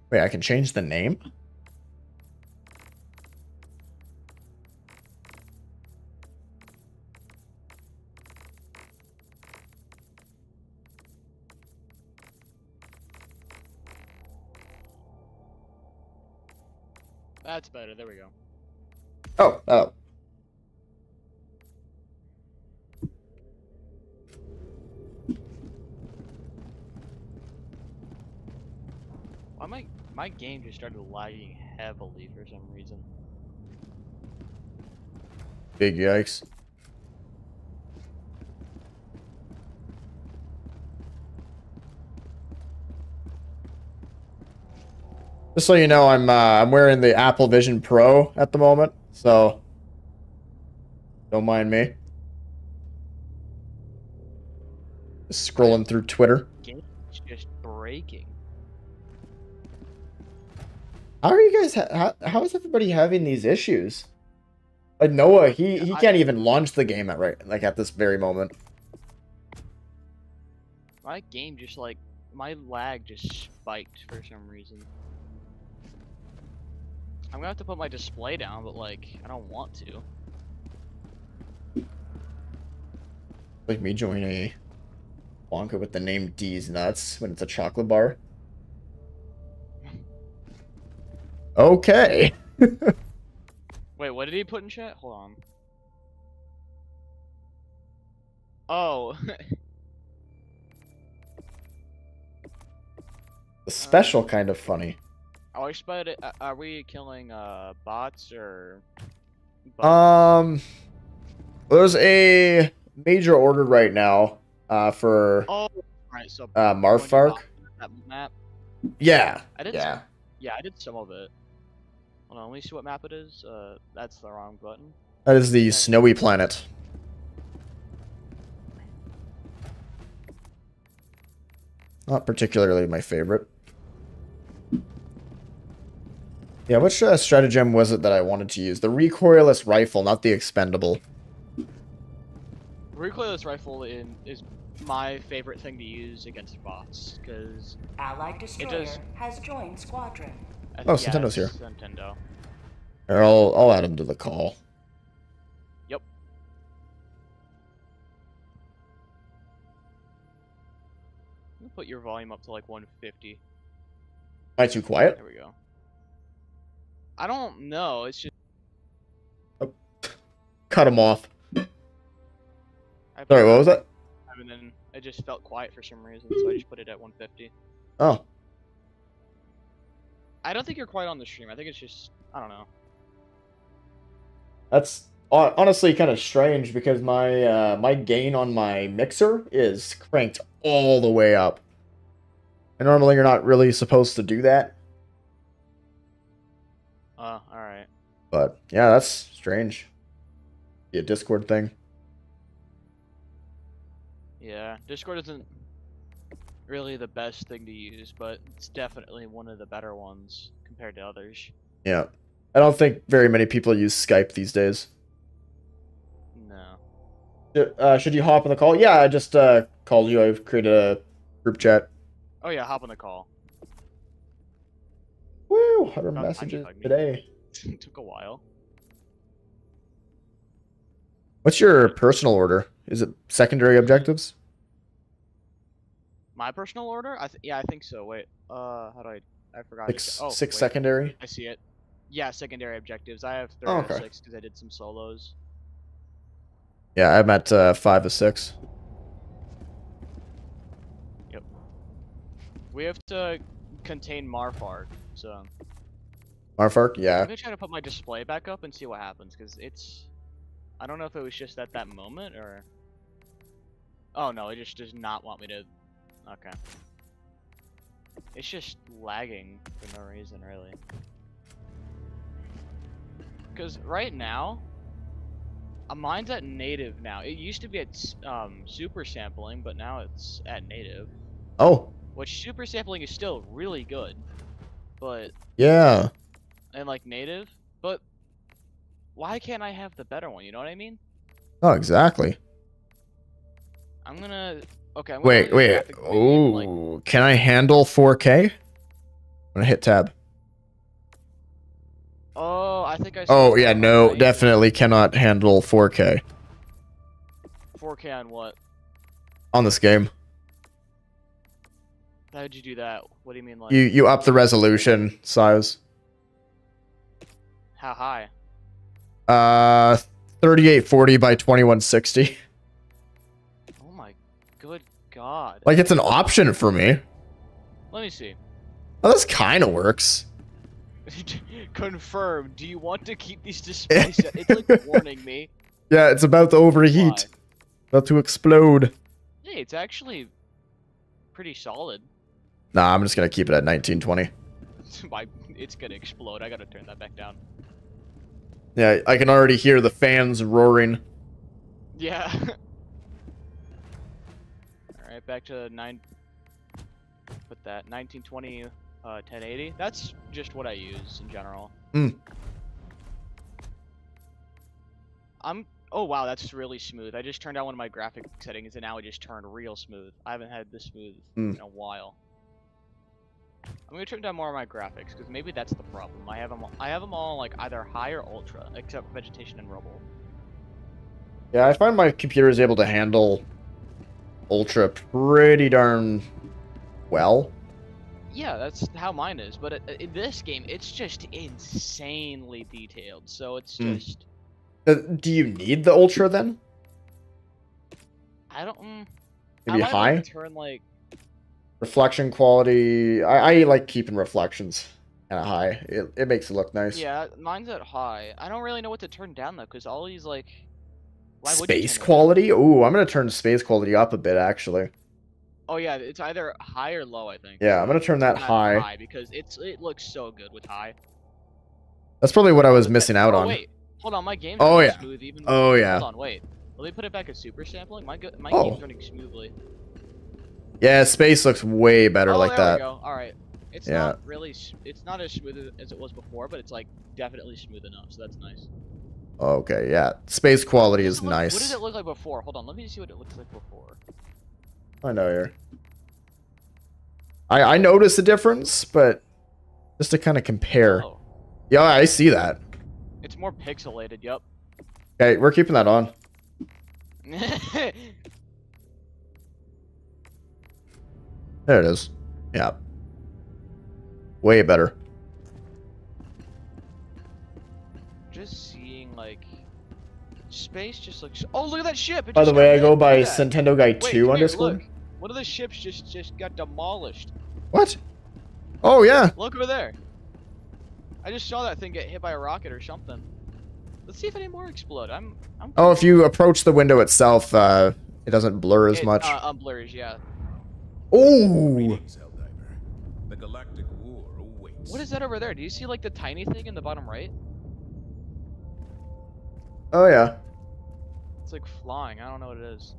Wait, I can change the name? That's better. There we go. Oh, oh. Why my my game just started lagging heavily for some reason. Big yikes. Just so you know, I'm uh, I'm wearing the Apple Vision Pro at the moment, so don't mind me. Just scrolling through Twitter. Just breaking. How are you guys? Ha how, how is everybody having these issues? Like Noah, he he can't even launch the game at right like at this very moment. My game just like my lag just spiked for some reason. I'm gonna have to put my display down, but like I don't want to. Like me join a Wonka with the name D's nuts when it's a chocolate bar. (laughs) Okay. (laughs) Wait, what did he put in chat? Hold on. Oh, (laughs) Special kind of funny. I spotted. Uh, Are we killing uh bots or? both? Um, there's a major order right now. Uh, for oh, right. So uh Marfark. Map. Yeah. I did. Yeah. Some, yeah, I did some of it. Hold on, let me see what map it is. Uh, that's the wrong button. That is the snowy planet. Not particularly my favorite. Yeah, which uh, stratagem was it that I wanted to use? The recoilless rifle, not the expendable. Recoilless rifle in, is my favorite thing to use against bots because Allied destroyer does- has joined squadron. I Oh, think- Nintendo's here. it's Nintendo. Or I'll, I'll add him to the call. Yep. Let Put your volume up to like 150. Am I too quiet? There we go. I don't know. It's just Cut him off. Sorry, what was that? And then it just felt quiet for some reason, so I just put it at 150. Oh, I don't think you're quite on the stream. I think it's just I don't know. that's honestly kind of strange because my uh, my gain on my mixer is cranked all the way up. And normally you're not really supposed to do that. Uh, all right. But yeah, that's strange. Be a Discord thing. Yeah, Discord isn't really the best thing to use, but it's definitely one of the better ones compared to others. Yeah. I don't think very many people use Skype these days. No. Uh, should you hop on the call? Yeah, I just uh, called you. I've created a group chat. Oh yeah, hop on the call. Woo! 100 About messages today. it (laughs) took a while. What's your personal order? Is it secondary objectives? My personal order? I th- yeah, I think so. Wait, uh, how do I? I forgot. to Six, say- oh, six wait, secondary? I see it. Yeah, secondary objectives. I have three Oh, out of okay. six because I did some solos. Yeah, I'm at uh, five of six. Yep. We have to contain Marfark, so Marfark? Yeah. I'm gonna try to put my display back up and see what happens because it's. I don't know if it was just at that moment or. Oh no, it just does not want me to. Okay. It's just lagging for no reason, really. Because right now, uh, mine's at native now. It used to be at um, super sampling, but now it's at native. Oh, Which super sampling is still really good, but yeah. and like native, but why can't I have the better one? You know what I mean? Oh, exactly. I'm gonna. Okay. I'm gonna Wait, wait. graphic like- Oh, can I handle 4K? I'm gonna hit tab. oh, I think I. Oh, yeah, no, right? definitely cannot handle 4K 4K on what? on this game. How did you do that? What do you mean, like You you up the resolution size. how high? Uh, 3840 by 2160. Oh my good god. Like it's an option for me. Let me see. Oh, this kind of works. (laughs) Confirm. Do you want to keep these displays? (laughs) it's like warning me. Yeah, it's about to overheat. About to explode. Hey, it's actually pretty solid. Nah, I'm just gonna keep it at 1920. (laughs) My- it's gonna explode. I gotta turn that back down. Yeah, I can already hear the fans roaring. Yeah. (laughs) Alright, back to 9. Put that 1920 uh, 1080. That's just what I use in general. Hmm. I'm. Oh wow, that's really smooth. I just turned down one of my graphic settings and now it just turned real smooth. I haven't had this smooth Hmm. in a while. I'm gonna turn down more of my graphics because maybe that's the problem. I have them. I have them all like either high or ultra, except vegetation and rubble. Yeah, I find my computer is able to handle Ultra pretty darn well. Yeah, that's how mine is. But in this game, it's just insanely detailed. So it's Hmm. just Uh, do you need the Ultra then? I don't. Mm, Maybe I high? like turn like Reflection quality. I, I like keeping reflections kind of high. It, it makes it look nice. yeah, mine's at high. I don't really know what to turn down though, because all these like. Why Space turn it down? quality? Ooh, I'm gonna turn space quality up a bit actually. Oh yeah, it's either high or low. I think. Yeah, I'm gonna turn that Turn high. because it's it looks so good with high. That's probably what I was missing out oh, on. wait, hold on, my game's Oh, yeah. smooth even. Oh, yeah. Hold on, wait. Let me put it back at super sampling? My my Oh. game's running smoothly. Yeah, space looks way better oh, like there that. we go. All right. It's Yeah. not really. It's not as smooth as it was before, but it's like definitely smooth enough. So that's nice. Okay, yeah. Space quality is Look- What did it look like before? Hold on, let me see what it looks like before. I know here. I I noticed the difference, but just to kind of compare. Oh, Yeah, I see that. it's more pixelated. Yep. Okay, we're keeping that on. (laughs) There it is. Yeah. Way better. just seeing like space just looks. Oh, look at that ship! It By the way, I go by Look at that. Nintendo Guy Wait, 2 come on here, Discord. Look. One of the ships just just got demolished. What? Oh yeah. Look over there. I just saw that thing get hit by a rocket or something. Let's see if any more explode. I'm. I'm Oh, if you approach the window itself, uh, it doesn't blur as it, much. Uh, unblurs, yeah. Helldiver. The Galactic War awaits. What is that over there? Do you see like the tiny thing in the bottom right? Oh yeah. It's like flying. I don't know what it is.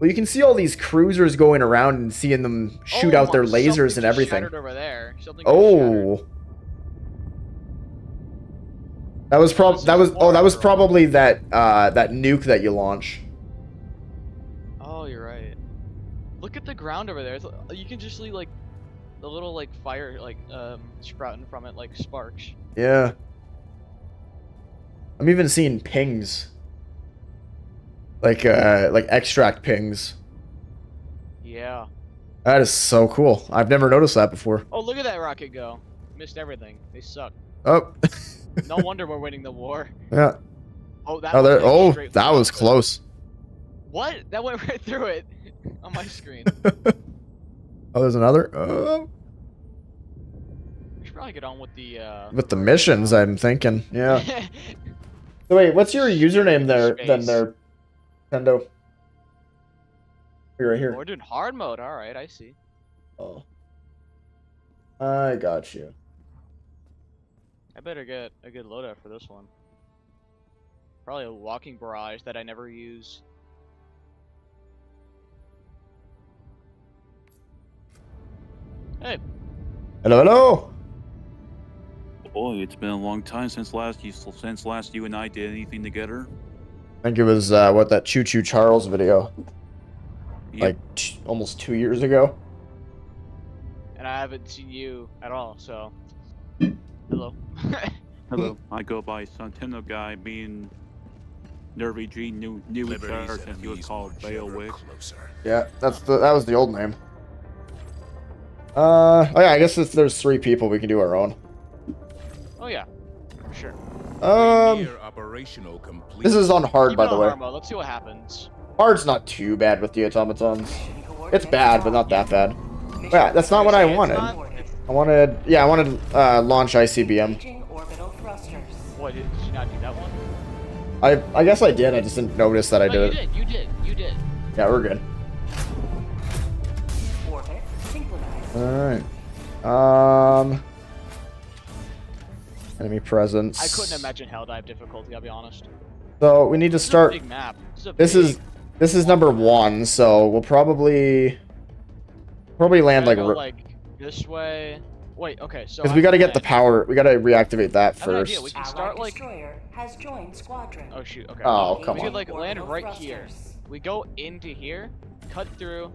Well, you can see all these cruisers going around and seeing them shoot Oh out their lasers and everything. over there. Something. Oh. That was prob This that was oh that was probably that uh that nuke that you launch. Look at the ground over there. It's, you can just see like the little like fire like um sprouting from it like sparks. Yeah. I'm even seeing pings. Like uh like extract pings. Yeah. That is so cool. I've never noticed that before. Oh, look at that rocket go. Missed everything. They suck. Oh. (laughs) No wonder we're winning the war. (laughs) yeah. Oh, that. Oh, there, oh that was close. What? That went (laughs) right through it (laughs) on my screen. (laughs) Oh, there's another. Oh. we should probably get on with the. uh With the missions, I'm thinking. Yeah. (laughs) So wait, what's your username there? Then there, Nintendo. You're right here. We're doing hard mode. All right, I see. Oh. I got you. I better get a good loadout for this one. Probably a walking barrage that I never use. Hey, Hello, hello. Boy, it's been a long time since last you since last you and I did anything together. I think it was uh, what that Choo Choo Charles video, Yep. like t- almost two years ago. and I haven't seen you at all, so. Hello. (laughs) Hello, I go by Santino guy, being Nervy G new new in Liberty's charge he was called march Bailwick. Yeah, that's the that was the old name. Uh, oh yeah, I guess if there's three people, we can do our own. oh yeah, for sure. Um, operational completion. this is on hard, Keep by it the way. hard mode, Let's see what happens. Hard's not too bad with the automatons. It's bad, but not that bad. Yeah, that's not what I wanted. I wanted, yeah, I wanted uh, launch ICBM. Engaging orbital thrusters. What, did you not do that one? I I guess I did. I just didn't notice that I no, did you did, you did, you did. Yeah, we're good. Synchronized. All right. Um. Enemy presence. I couldn't imagine Hell Dive difficulty, I'll be honest. So we need to This is a start. big map. This is, a This big- is this is number one, so we'll probably probably land Gotta like go, like this way. Wait, okay, so because we got to get the power. We got to reactivate that I have an idea, first. We can start like. destroyer has joined squadron. Oh shoot. Okay. Oh, come we on. could like land right here. We go into here, cut through,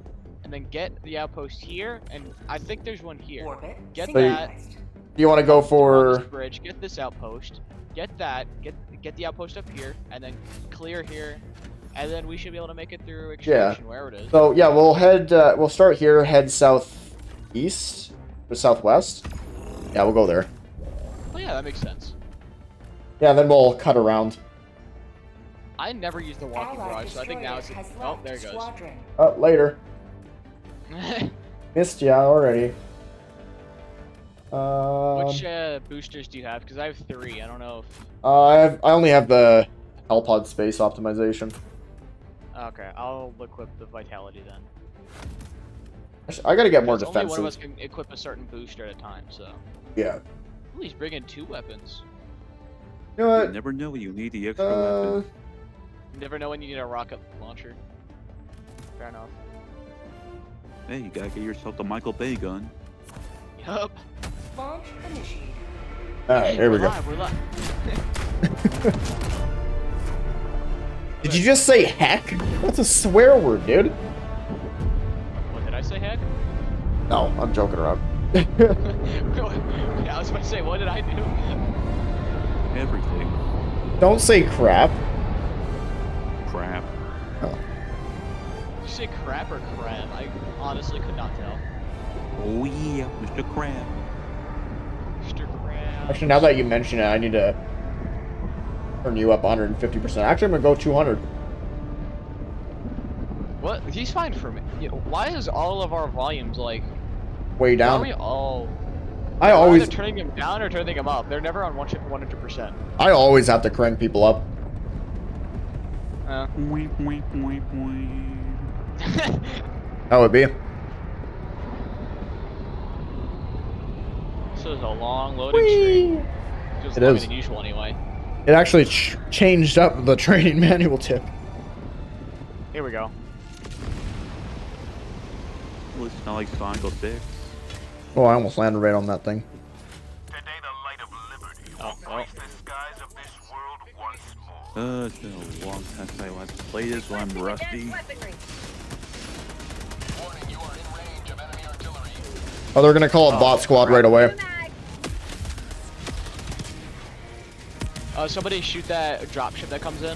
and then get the outpost here. And I think there's one here. Orbit Get synchronized. Do you want to go for? this bridge. Get this outpost. Get that. Get get the outpost up here, and then clear here, and then we should be able to make it through extraction wherever it is. So yeah, we'll head. Uh, we'll start here. Head southeast or southwest. Yeah, we'll go there. Oh yeah, that makes sense. Yeah, then we'll cut around. I never used the walking Allied barrage, so I think now it's. destroyer has Oh, there it goes. squadron. Oh, later. (laughs) Missed ya already. Um, Which uh, boosters do you have? Because I have three. I don't know if. uh, I have. I only have the Hellpod space optimization. Okay, I'll equip the vitality then. I gotta get more Because Only one of us can equip a certain booster at a time, so. Yeah. Ooh, he's bringing two weapons. You know You never know. When you need the extra Uh, weapon. You never know when you need a rocket launcher. Fair enough. Hey, you gotta get yourself the Michael Bay gun. Yup. Launch initiated. all right, here we go. Live, we're live. (laughs) Did you just say heck? That's a swear word, dude. What did I say, heck? No, I'm joking around. (laughs) yeah, I was about to say, what did I do? Everything. Don't say crap. Crap. Did you say crap or crab? I honestly could not tell. Oh yeah, Mr. Crab. Mr. Crab. Actually, now that you mention it, I need to turn you up 150%. Actually, I'm gonna go 200. What? He's fine for me. Why is all of our volumes like? Way Why are we down. all? I We're always, turning them down or turning them up. They're never on one hundred percent. I always have to crank people up. Uh, (laughs) That would be. this is a long loading stream. Just It than usual anyway. It actually ch changed up the (laughs) training manual tip. Here we go. Well, it's not like Sonic 06. Oh, I almost landed right on that thing. Today the light of liberty Oh, will well. grace the skies of this world once more. Uh, it's been a long time since I last played this, so I'm rusty. Oh, they're gonna call a bot squad right away. Uh, somebody shoot that dropship that comes in.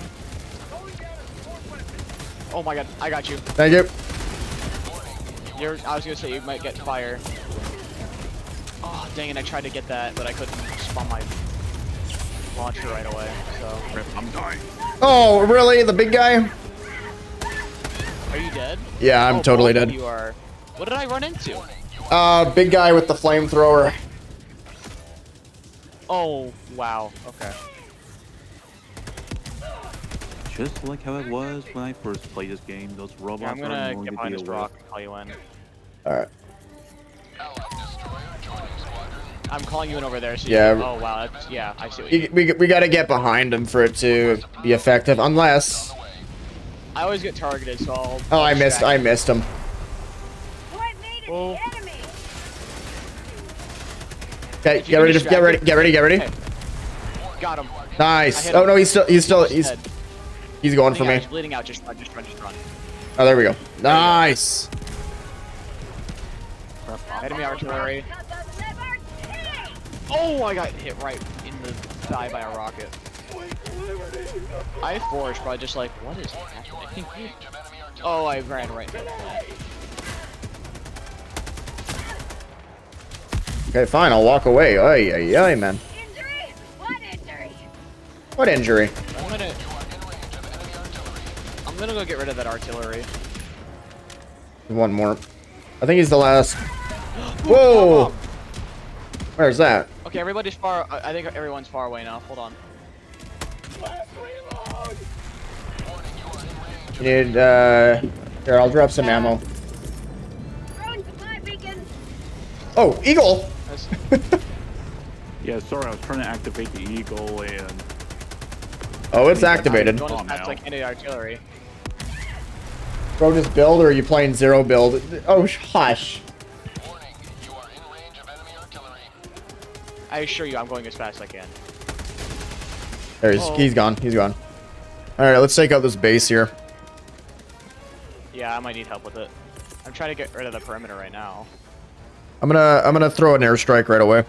Oh my god, I got you. Thank you. You're, I was gonna say you might get fire. Oh, dang it, I tried to get that, but I couldn't spawn my launcher right away, so. I'm dying. Oh, really? The big guy? Are you dead? Yeah, I'm Oh, totally dead. You are. What did I run into? Uh, big guy with the flamethrower. Oh, wow, okay. Just like how it was when I first played this game, those robots Yeah, I'm gonna annoying get behind this rock and call you in. All right. Allied destroyer joining squadron. I'm calling you in over there, so you Yeah. Oh, wow, that's, yeah, I see what you You- We, we gotta get behind him for it to be effective, unless... I always get targeted, so I'll. Oh, I missed, distract I missed him. What made Oh. the enemy? Okay, If you get ready get ready, get ready, get ready. Got him. Nice. Oh no, he's still, he's still, he's, he's going for me. He's bleeding out. Just run, just run, just run. Oh, there we go. Nice. Enemy artillery. Because of liberty! Oh, I got hit right in the thigh by a rocket. I forged, but I just like, what is happening? (laughs) Oh, I ran right into that. Okay, fine, I'll walk away. Ay, ay, ay, man. Injury? What injury? What injury? I'm gonna. I'm gonna go get rid of that artillery. One more. I think he's the last. (gasps) Whoa! Where's that? Okay, everybody's far. I I think everyone's far away now. Hold on. You need, uh... Here, I'll drop some ammo. Throwing supply beacon. Oh, Eagle! That's- (laughs) Yeah, sorry, I was trying to activate the eagle and Oh, it's activated. Going as Oh, like any artillery. Bro, just build or are you playing zero build? Oh, sh- hush. Warning, you are in range of enemy artillery. I assure you, I'm going as fast as I can. There he's, Oh. he's gone. He's gone. Alright, let's take out this base here. Yeah, I might need help with it. I'm trying to get rid of the perimeter right now. I'm gonna I'm gonna throw an airstrike right away.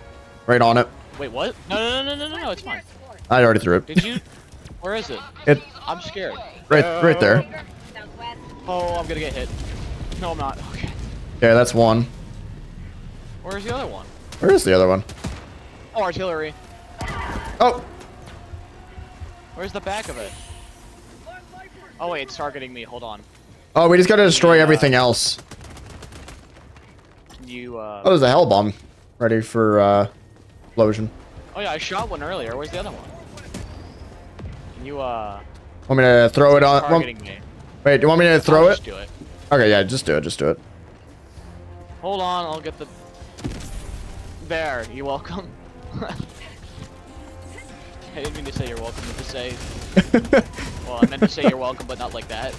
Right on it. Wait, what? No, no, no, no, no, no, it's fine. I already threw it. Did you? Where is it? It I'm scared. right right there. Oh, I'm gonna get hit. No, I'm not. Okay. Okay, that's one. Where's the other one? Where is the other one? Oh, artillery. Oh, Where's the back of it? Oh wait, it's targeting me. Hold on. oh, we just gotta destroy everything else. You? Uh... Oh, there's a hell bomb ready for uh, explosion. Oh yeah, I shot one earlier. Where's the other one? Can you? Uh. Want me to throw it on? want- Targeting me. wait, do you want me to throw it? It. Okay, yeah, just do it. Just do it. Hold on, I'll get the. There, you're welcome. (laughs) I didn't mean to say you're welcome. To say. (laughs) well, I meant to say you're welcome, but not like that.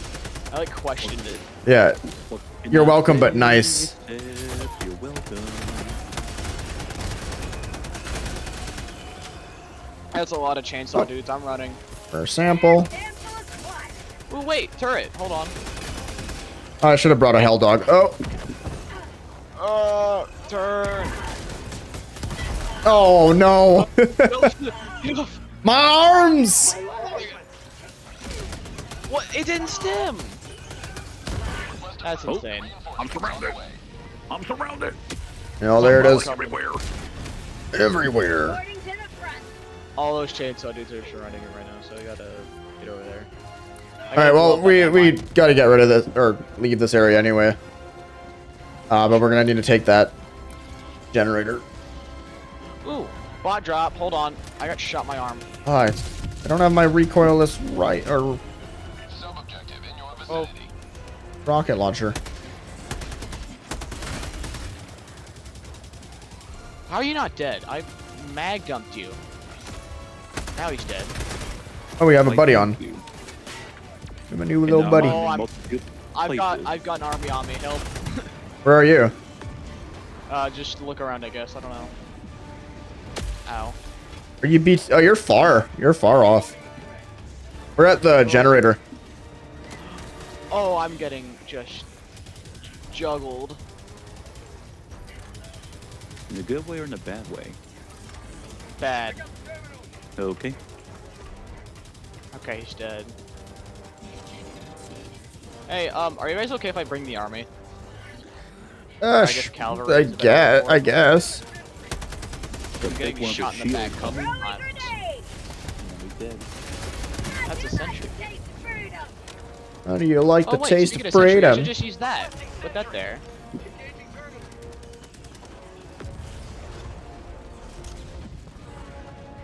I like questioned it. Yeah, What You're welcome, but nice. You're welcome. That's a lot of chainsaw dudes. I'm running. for sample. Damn full of supplies. Oh wait, turret. Hold on. Oh, I should have brought a hell dog. Oh, Uh, turn. oh no! (laughs) My arms! what? It didn't stem. That's Oh. insane. I'm surrounded. I'm surrounded. Oh, there it is. Everywhere. Everywhere. Boarding to the front. All those chainsaw dudes are surrounding him right now, so I gotta get over there. I All gotta right, blow well, we we landmine. got to get rid of this or leave this area anyway. Uh, but we're gonna need to take that generator. Ooh, bot drop. Hold on. I got shot my arm. Alright, I don't have my recoilless right or Sub-objective in your Oh. Vicinity. rocket launcher. How are you not dead? I mag dumped you. Now he's dead. Oh, we have a Like, buddy on. you. We have a new And, little uh, buddy. Oh, I'm- multitude I've got. I've got an army on me. Help. (laughs) Where are you? Uh, just look around. I guess. I don't know. Ow. Are you beat? Oh, you're far. You're far off. We're at the generator. Oh, I'm getting just juggled. In a good way or in a bad way? Bad. Okay. Okay, he's dead. Hey, um, are you guys okay if I bring the army? Uh, I guess cavalry I is a better guess. I guess. I'm getting big me shot in the back coming. times. Grenade. We dead. That's a sentry. Taste freedom. How do you like Oh the wait, taste speaking of of sentry, I freedom? should just use that. Put that there.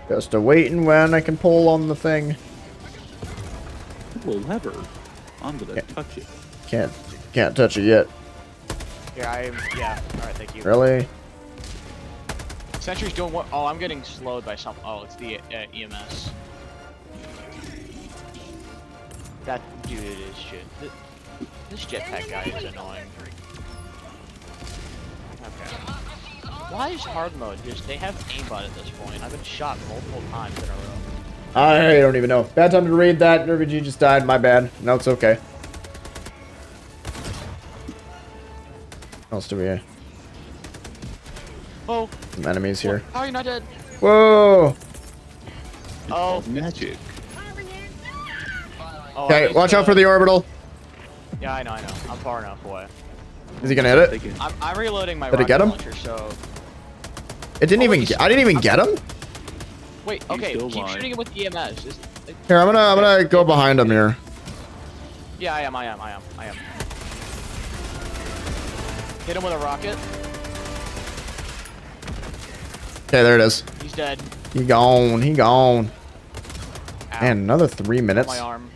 Just a waiting when I can pull on the thing. Ooh, a lever. I'm gonna Yeah. touch it. Can't can't touch it yet. Here, I yeah. All right, thank you. Really? Sentry's doing what? Oh, I'm getting slowed by something. Oh, it's the uh, EMS. That dude is shit. This jetpack guy is annoying. Okay. Why is hard mode just? They have aimbot at this point. I've been shot multiple times in a row. I don't even know. Bad time to read that. Nervy G just died. My bad. No, it's okay. What else do we have? Oh, Some enemies here. Oh, how are you not dead? Whoa! Oh, magic. Firing in. Oh, I Oh, okay, missed, watch out for the orbital. Yeah, I know, I know. I'm far enough away. Is he gonna hit it? I'm, I'm reloading my Did it rocket get him? launcher, so It didn't Oh, even. Get, I didn't even get him. wait. Okay, keep alive. shooting it with EMS. Just, Here, I'm gonna. I'm gonna go behind him here. yeah, I am. I am. I am. I am. Hit him with a rocket. Okay, there it is. He's dead. He gone. He gone. Ow. And another three On minutes. my arm.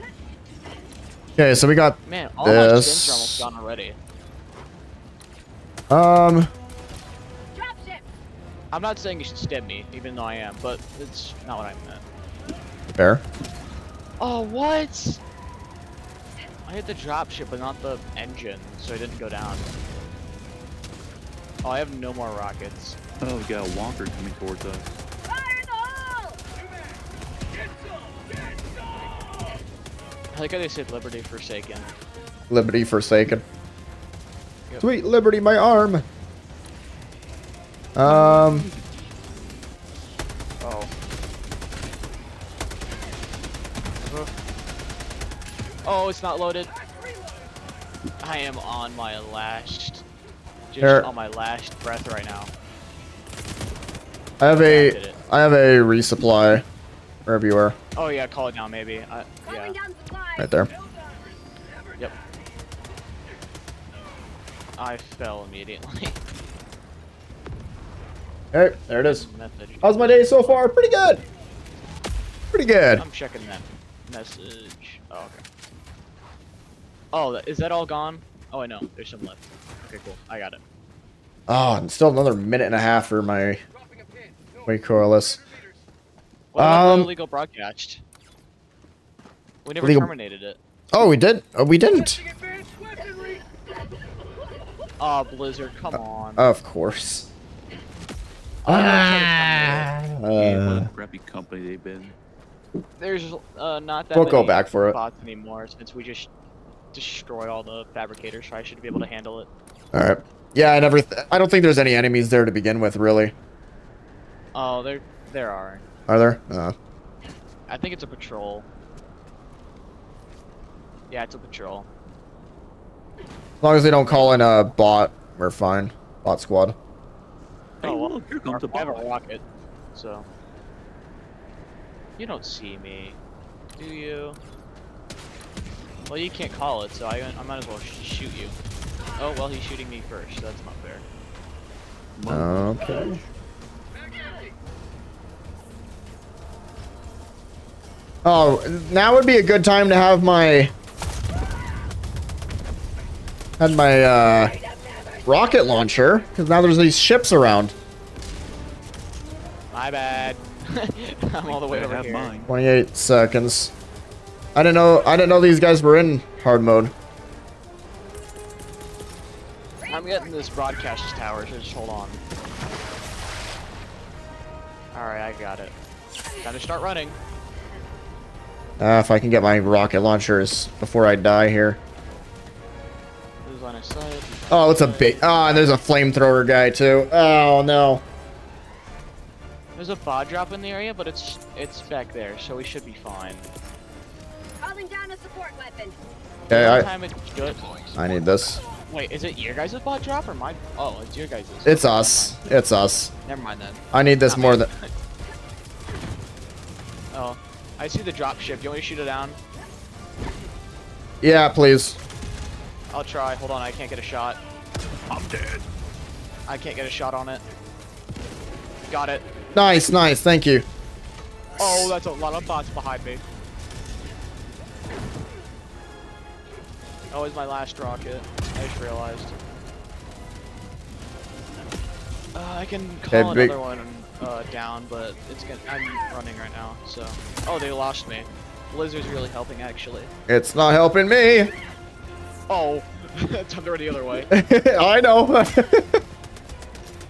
Okay, so we got Man, all my skins are this. almost gone already. Um, I'm not saying you should stem me, even though I am, but it's not what I meant. fair. Oh, what? I hit the dropship, but not the engine, so it didn't go down. Oh, I have no more rockets. Oh, we got a Walker coming towards us. I like how they said Liberty Forsaken. Liberty forsaken. Yep. Sweet liberty, my arm. Um, Oh. Oh, it's not loaded. I am on my last, just Here. on my last breath right now. I have Yeah, I a, did it. I have a resupply wherever you are, Oh yeah, call it now maybe. I, yeah. Calling down supplies. right there. Yep. I fell immediately. Hey, there it is. How's my day so far? Pretty good. Pretty good. I'm checking that message. Oh, okay. Oh, is that all gone? Oh, I know. There's some left. Okay, cool. I got it. Oh, and still another minute and a half for my Wait, Corliss. What about Um, illegal broadcast? We never Legal- terminated it. Oh, we did. Oh, we didn't. Oh, Blizzard, come on. Of course. Yeah, what Uh, a crappy company they've been. There's uh, not that We'll go many back for it. bots anymore since we just destroy all the fabricators, so I should be able to handle it. all right. Yeah, I never. I don't think there's any enemies there to begin with, really. Oh, there, there are. Are there? Uh, I think it's a patrol. Yeah, it's a patrol. as long as they don't call in a bot, we're fine. Bot squad. Oh, well, here comes a I have a bot. rocket, so. You don't see me, do you? Well, you can't call it, so I, I might as well sh shoot you. Oh, well, he's shooting me first, so that's not fair. Okay. Oh, now would be a good time to have my had my uh, rocket launcher because now there's these ships around. My bad. (laughs) I'm all the way I over here. mine. 28 seconds. I didn't know. I didn't know these guys were in hard mode. I'm getting this broadcast tower, so just hold on. Alright, I got it. Gotta start running. Uh, if I can get my rocket launchers before I die here. Lose line of sight. Oh, it's a big. Oh, and there's a flamethrower guy too. Oh no. There's a bot drop in the area, but it's it's back there, so we should be fine. Calling down a support weapon. Okay, I time it's good. I need this. Wait, is it your guys' bot drop or my? Oh, it's your guys'. It's us. It's us. Never mind then. I need this Not more me. than. Oh, I see the drop ship. Do you want me to shoot it down? Yeah, please. I'll try. Hold on, I can't get a shot. I'm dead. I can't get a shot on it. Got it. Nice, nice. Thank you. Oh, that's a lot of bots behind me. Oh, it's my last rocket. I just realized. Uh, I can Okay, call big- another one uh, down, but it's gonna. I'm running right now, so. Oh, they lost me. Blizzard's really helping, actually. It's not helping me. Oh, (laughs) turned already the other way. (laughs) I know. (laughs)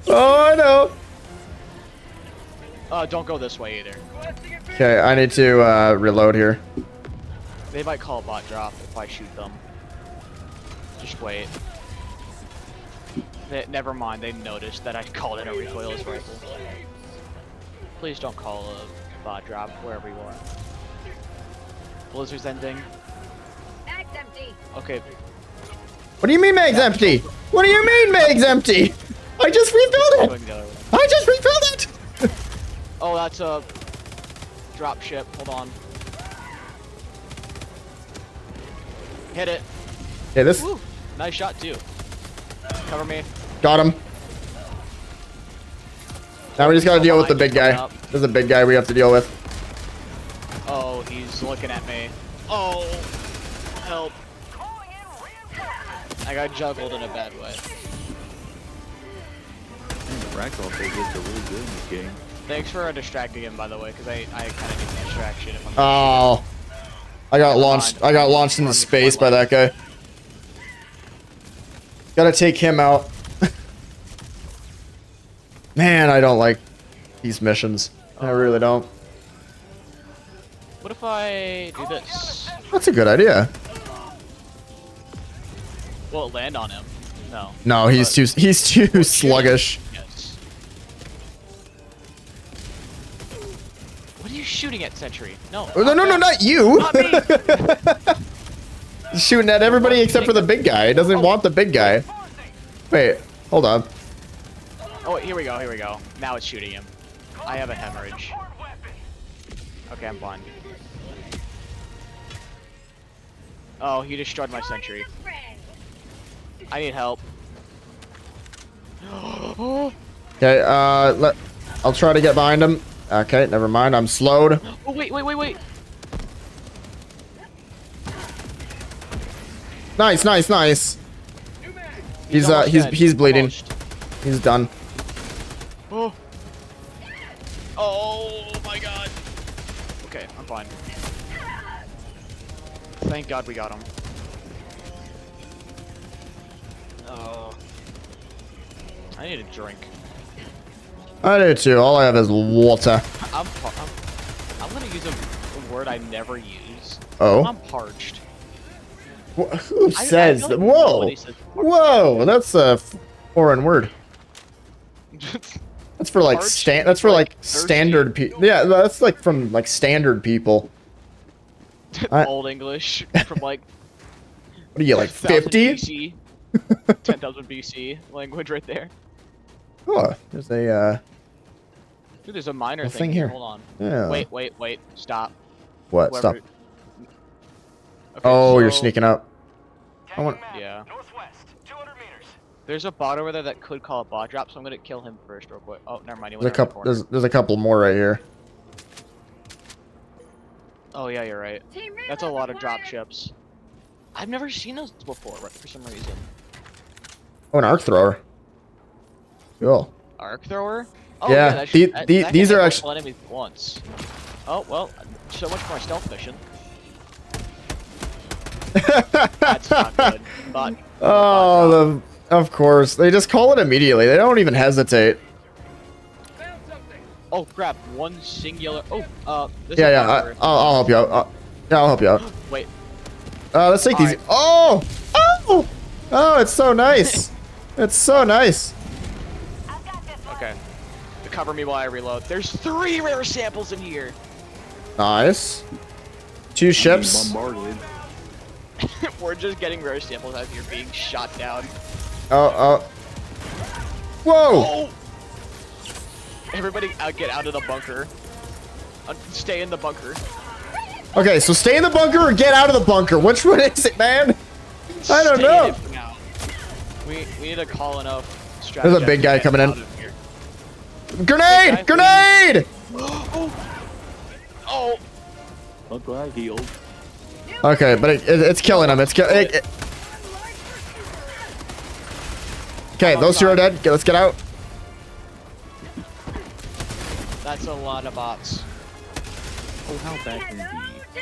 oh, I know. Uh, don't go this way either. Okay, I need to uh, reload here. They might call a bot drop if I shoot them. Just wait. They, never mind, they noticed that I called in a recoilless rifle. Please don't call a bot drop wherever you are. Blizzard's ending. Mag's empty. Okay, What do you mean mag's empty? What do you mean mag's empty? I just refilled it. going the other way. I just refilled it. Oh, that's a drop ship. Hold on. Hit it. Okay, this. Woo! Nice shot too. Cover me. Got him. Now we just gotta deal with the big guy. There's a big guy we have to deal with. Oh, he's looking at me. Oh, help. I got juggled in a bad way. Man, the ragdoll physics are really good in this game. Thanks for distracting him, by the way, because I, I kind of need the distraction. If I'm Oh. I got launched. I got launched into space by that guy. Gotta take him out. (laughs) Man, I don't like these missions. I really don't. What if I do this? That's a good idea. Will land on him? No. No, he's too he's too sluggish. Yes. What are you shooting at, Sentry? No. Oh, no, no, no, not you. Not me. (laughs) Shooting at everybody except for the big guy. He doesn't oh. want the big guy. Wait, hold on. Oh, here we go. Here we go. Now it's shooting him. I have a hemorrhage. Okay, I'm blind. Oh, he destroyed my sentry. I need help. (gasps) Okay, uh, let, I'll try to get behind him. Okay, never mind. I'm slowed. Oh, (gasps) wait, wait, wait, wait. Nice, nice, nice. He's uh, he's he's bleeding. He's done. Oh. (gasps) Oh my god. Okay, I'm fine. Thank god we got him. Oh. I need a drink. I do too. All I have is water. I'm, I'm, I'm gonna use a, a word I never use. Oh. I'm parched. Wh- Who I- I says feel that? like Whoa. says Whoa, that's a foreign word. (laughs) That's for like stand. That's for like Thirsty? standard people. Yeah, that's like from like standard people. (laughs) I- Old English (laughs) from like What are you like 1000 50? BC, 10,000 BC language right there. Oh, there's a uh, Dude, there's a minor thing, thing here. here. Hold on. Yeah. Wait, wait, wait. Stop. what? Whoever- Stop. Okay, Oh, you're sneaking up. I want. Yeah. Northwest, 200 meters. There's a bot over there that could call a bot drop, so I'm gonna kill him first real quick. Oh, never mind. He There's a went the couple. There's there's a couple more right here. Oh yeah, you're right. That's a lot of drop ships. I've never seen those before right, for some reason. Oh, an arc thrower. Cool. Arc thrower? Oh, Yeah, that should- that- the- that these are actually. enemies once. Oh well, so much for my stealth mission. That's not (laughs) good. But Oh, the of course they just call it immediately. They don't even hesitate. oh crap, one singular. Oh, uh, Yeah, yeah. I, I'll, I'll help you out. Uh, yeah, I'll help you out. (gasps) Wait, Uh, let's take these. Alright. Oh, oh, oh! It's so nice. (laughs) it's so nice. okay. Cover me while I reload. There's three rare samples in here. Nice. Two ships. Bombarded. (laughs) We're just getting rare samples out you're being shot down. Oh, oh. Whoa! Oh! Everybody out, get out of the bunker. Uh, stay in the bunker. Okay, so stay in the bunker or get out of the bunker. Which one is it, man? I don't Stay in know. It for now. We, we need to call enough There's a big guy coming in. out of here. Grenade! Grenade! (gasps) Oh! I'm glad I healed. Okay, but it, it, it's killing him. It's killing. It, it- Okay, those two are dead. Okay, let's get out. That's a lot of bots. Oh, how bad can it be?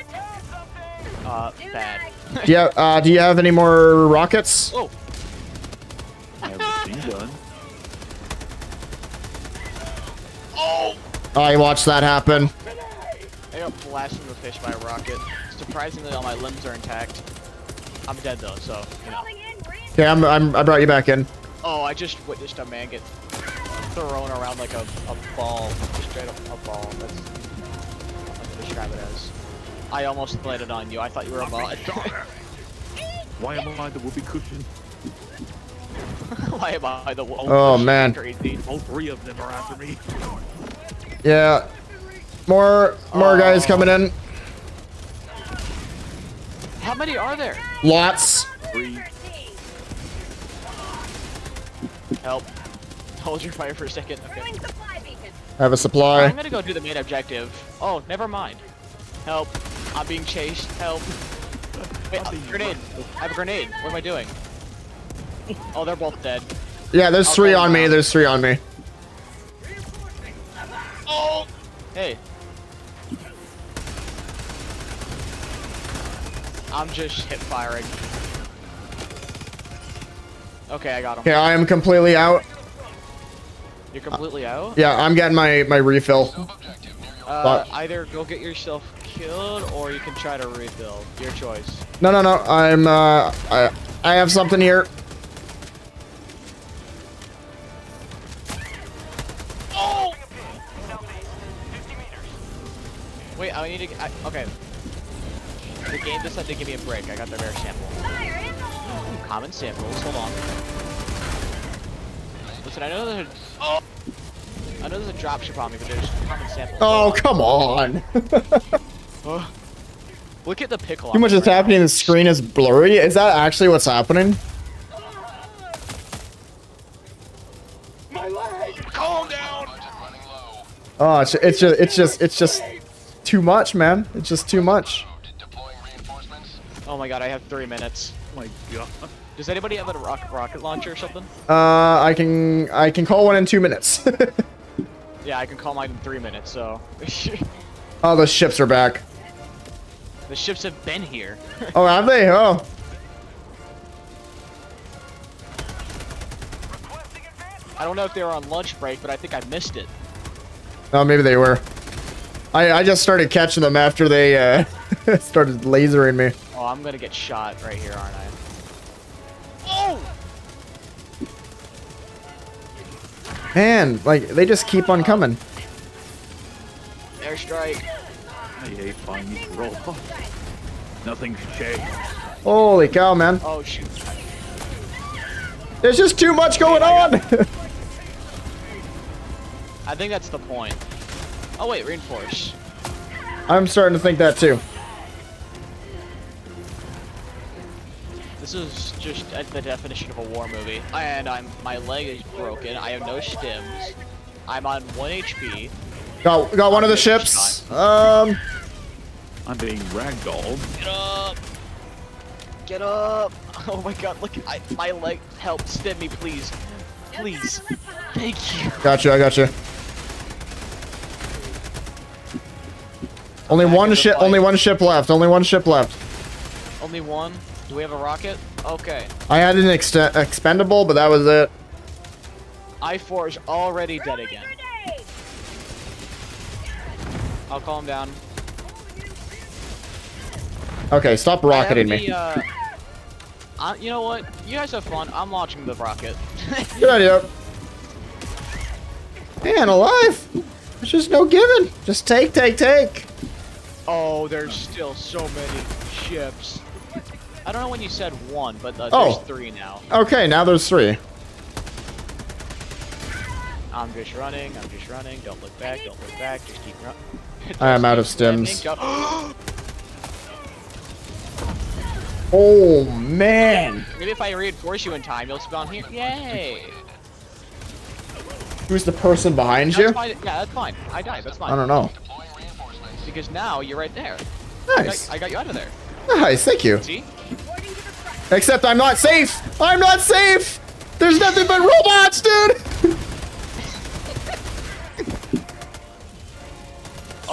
Uh, bad. Do you have, uh, do you have any more rockets? Oh! I have machine gun. Oh! I watched that happen. I got blasted in the face by a rocket. Surprisingly, all my limbs are intact. I'm dead though, so, you know. Okay, I'm, I'm, I brought you back in. Oh, I just witnessed a man get thrown around like a, a ball. Straight up a ball. That's what to describe it as. I almost landed on you. I thought you were a ball. (laughs) Why am I the whoopee cushion? (laughs) Why am I the one? Oh, man. Crazy. All three of them are after me. Yeah. More, more guys coming in. How many are there? Lots. Three. Help. Hold your fire for a second. Okay. Doing supply beacon. I have a supply. I'm gonna go do the main objective. Oh, never mind. Help. I'm being chased. Help. (laughs) Wait, uh, grenade. I have a grenade. What am I doing? (laughs) Oh, they're both dead. Yeah, there's I'll three on me. There's three on me. Oh! Hey. I'm just hip firing. Okay, I got him. Okay, I am completely out. You're completely out? Yeah, I'm getting my my refill. Uh, But- either go get yourself killed or you can try to refill. Your choice. No, no, no. I'm uh, I I have something here. Wait, I need to. I, okay. The game decided to give me a break. I got the rare sample. Fire in the hole. Common samples. Hold on. Listen, I know there's. Oh! I know there's a dropship on me, but there's common samples. Oh, come on. Oh. (laughs) Look at the pickle. Too much is happening. The screen is blurry. Is that actually what's happening? My leg. Calm down. Oh, it's it's just it's just it's just too much, man. It's just too much. Oh my god, I have three minutes. Oh my god. Does anybody have a rocket rocket launcher or something? Uh, I can I can call one in two minutes. (laughs) Yeah, I can call mine in three minutes. So (laughs) oh, the ships are back. the ships have been here. (laughs) Oh, have they? Oh. I don't know if they were on lunch break, but I think I missed it. Oh, maybe they were. I I just started catching them after they uh (laughs) started lasering me. Oh, I'm gonna get shot right here, aren't I? Oh! Man, like they just keep on coming. Airstrike. I hate finding robots. (laughs) Nothing's changed. Holy cow, man. Oh shoot. There's just too much going on. (laughs) I think that's the point. Oh wait, reinforce. I'm starting to think that too. This is just the definition of a war movie. And I'm my leg is broken. I have no stims. I'm on one HP. Got got one of the ships. Um, I'm being ragdolled. Get up! Get up! (laughs) Oh my god, look, I, my leg, help, stim me, please. Please. Thank you. got you. I got Only Back one ship. Only one ship left. Only one ship left. Only one? Do we have a rocket? Okay. I had an ext expendable, but that was it. I-4 is already dead again. I'll calm down. Okay, stop I have rocketing the, me. Uh, I, you know what? You guys have fun. I'm launching the rocket. (laughs) Good idea. Man, alive. There's just no giving. Just take, take, take. Oh, there's still so many ships. I don't know when you said one, but uh, Oh. there's three now. Okay, now there's three. I'm just running. I'm just running. Don't look back. Don't look back. Just keep running. (laughs) I am out of stims. (gasps) Oh man. Maybe if I reinforce you in time, you'll spawn here. Yay! Who's the person behind That's you? fine. Yeah, that's fine. I died. That's fine. I don't know. Because now you're right there. Nice. I got, I got you out of there. Nice, thank you. See? Except I'm not safe. I'm not safe. There's nothing but robots, dude. (laughs)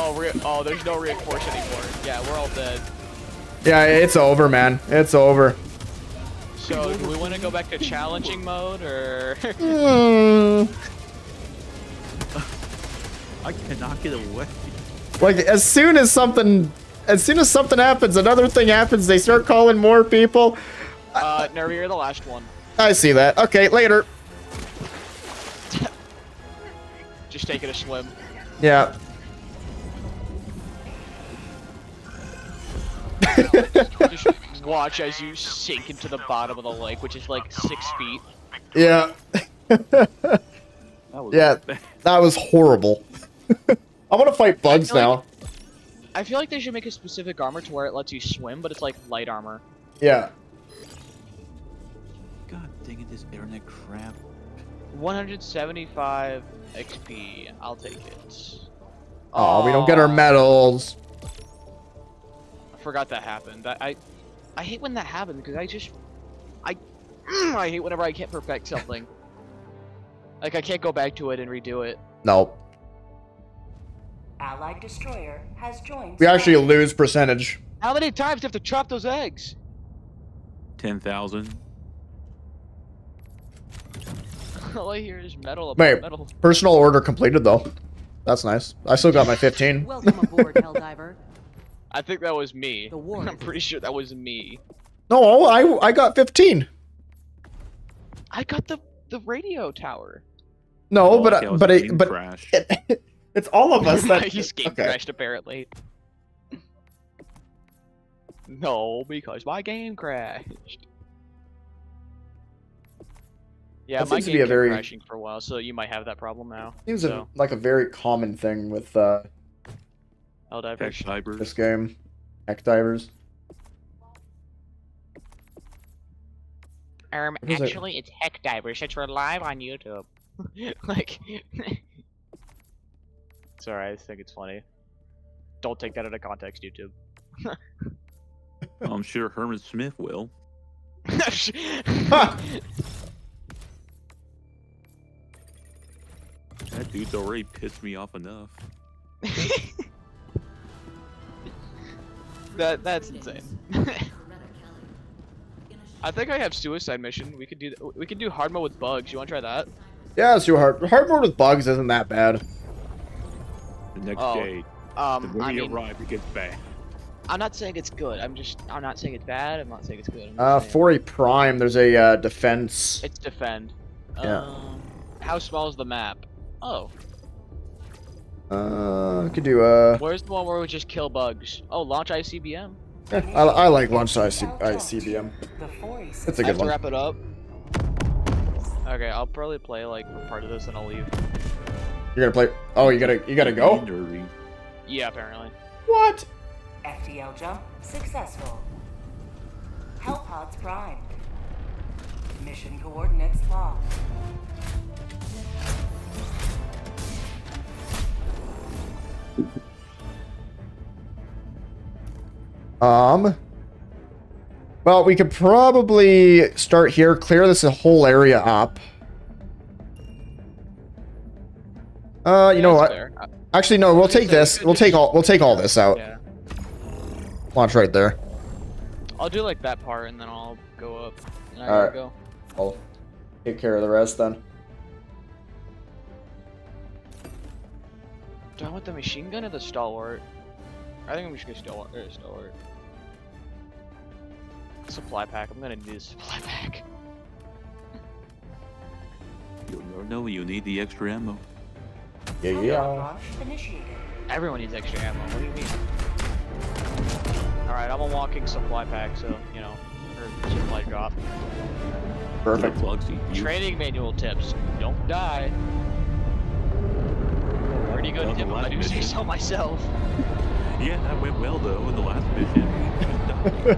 Oh, re oh, there's no reinforce anymore. Yeah, we're all dead. Yeah, it's over, man. It's over. So, do we want to go back to challenging mode, or? Hmm. (laughs) I cannot get away. Like as soon as something, as soon as something happens, another thing happens. They start calling more people. uh, Nervy, you're the last one. I see that. Okay, later. (laughs) Just taking a swim. Yeah. Just watch as you sink into the bottom of the lake, which is like six feet. Yeah. (laughs) That was Yeah. bad. That was horrible. (laughs) I want to fight bugs feel like- now. I feel like they should make a specific armor to where it lets you swim, but it's like light armor. Yeah. God dang it, this internet crap. 175 XP. I'll take it. Oh, we don't get our medals. I forgot that happened. I, I, I hate when that happens because I just, I, (clears throat) I hate whenever I can't perfect something. (laughs) like I can't go back to it and redo it. No, Allied destroyer has joined. we actually lose percentage. How many times do you have to chop those eggs? 10,000. (laughs) All I hear is metal upon Wait, metal. personal order completed though. That's nice. I still got my 15. (laughs) Welcome aboard, Helldiver. (laughs) I think that was me. The war I'm pretty sure that was me. No, I I got 15. I got the the radio tower. No, Oh, but okay, I I- but it, but crash. it, it's all of us (laughs) that He's game okay. crashed apparently. No, because my game crashed. Yeah, That my game be a kept very- crashing for a while, so you might have that problem now. Seems so, a, like a very common thing with uh, Helldivers. Tech this game. Heck divers. Um, What is it? actually, it's Heck Divers. Since we're live on YouTube. (laughs) like, (laughs) sorry, I think it's funny. Don't take that out of context, YouTube. I'm sure Herman Smith will. (laughs) That dude's already pissed me off enough. that (laughs) that's insane. (laughs) I think I have suicide mission. We could do th- we could do hard mode with bugs. You want to try that? Yeah, it's too hard. Hard mode with bugs isn't that bad. The next Oh, day, the Um, I you mean, arrive, it gets bad. I'm not saying it's good. I'm just I'm not saying it's bad. I'm not saying it's good. Uh, saying for a prime, there's a uh, defense. it's defend. Yeah. Um, how small is the map? Oh, Uh, could do uh. where's the one where we just kill bugs? Oh, launch ICBM. eh, I, I like launch IC, ICBM. Before he It's a I have good to one. wrap it up. Okay, I'll probably play like part of this and I'll leave. You're gonna play. Oh, you gotta you gotta go. Yeah, apparently. What? FTL jump successful. Hellpods primed. Mission coordinates locked. Um. Well, we could probably start here, clear this whole area up. Uh, you know what? fair. Uh, Actually, no. We'll take this. We'll take all. We'll take all this out. Yeah. Launch right there. I'll do like that part and then I'll go up. And I Alright. go. I'll take care of the rest then. Do I want the machine gun or the stalwart? I think I'm just gonna stalwart. Or stalwart. Supply pack. I'm gonna need a supply pack. You'll never know you need the extra ammo. Yeah, yeah. Everyone needs extra ammo. What do you mean? All right, I'm a walking supply pack, so you know, or supply drop. Perfect. Plugs. Training manual tips: Don't die. Pretty good That was tip if I last do say so myself. (laughs) Yeah, that went well though in the last mission.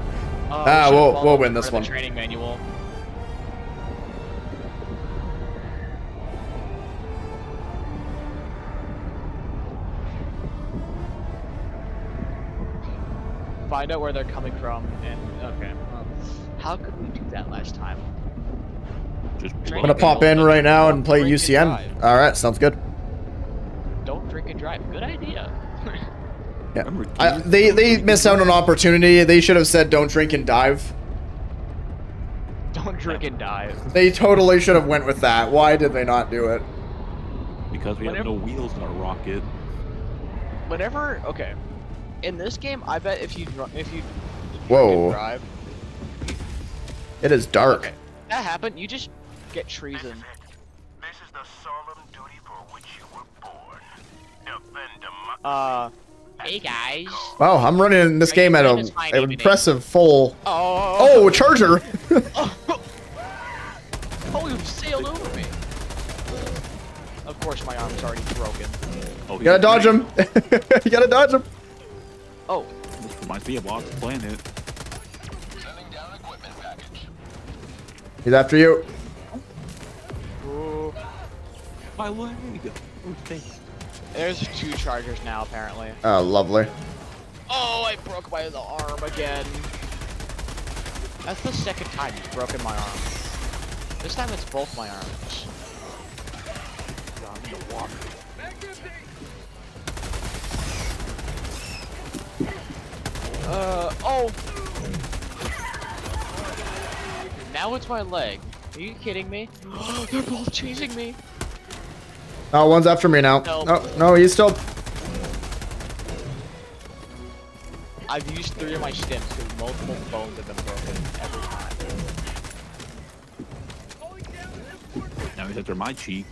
(laughs) Uh, Ah, we we'll, we'll win this of the one. Training manual. Find out where they're coming from, and okay. Well, how could we do that last time? Just I'm gonna pop in right now and play drink and UCN. All right, sounds good. Don't drink and drive. Good idea. (laughs) Yeah. Remember, I, Gears they they War? missed out on an opportunity. They should have said don't drink and dive. Don't drink and dive. (laughs) They totally should have went with that. Why did they not do it? because we have no wheels in our rocket. Whenever, okay, in this game, I bet if you if you drink Whoa. and drive, It is dark. okay, that happened. You just get treason. This is the solemn duty for which you were born. Defend democracy. Uh, hey guys. Wow, I'm running in this Are game at a, it's fine an evening? impressive full. Oh. Oh, a charger! (laughs) Oh, you sailed over me. Of course, my arm's already broken. Oh, you gotta dodge him. (laughs) you gotta dodge him. Oh, This reminds me of Lost Planet. Sending down equipment package. He's after you. Ooh. my leg. Oh, thanks. There's two chargers now, apparently. Oh, lovely. Oh, I broke my arm again. That's the second time you've broken my arm. This time it's both my arms. I'm gonna walk. Uh, oh! Now it's my leg. Are you kidding me? (gasps) They're both chasing me. Oh, one's after me now. No. No, no, he's still. I've used three of my stims because multiple bones have been broken every time. Now he's after my cheek.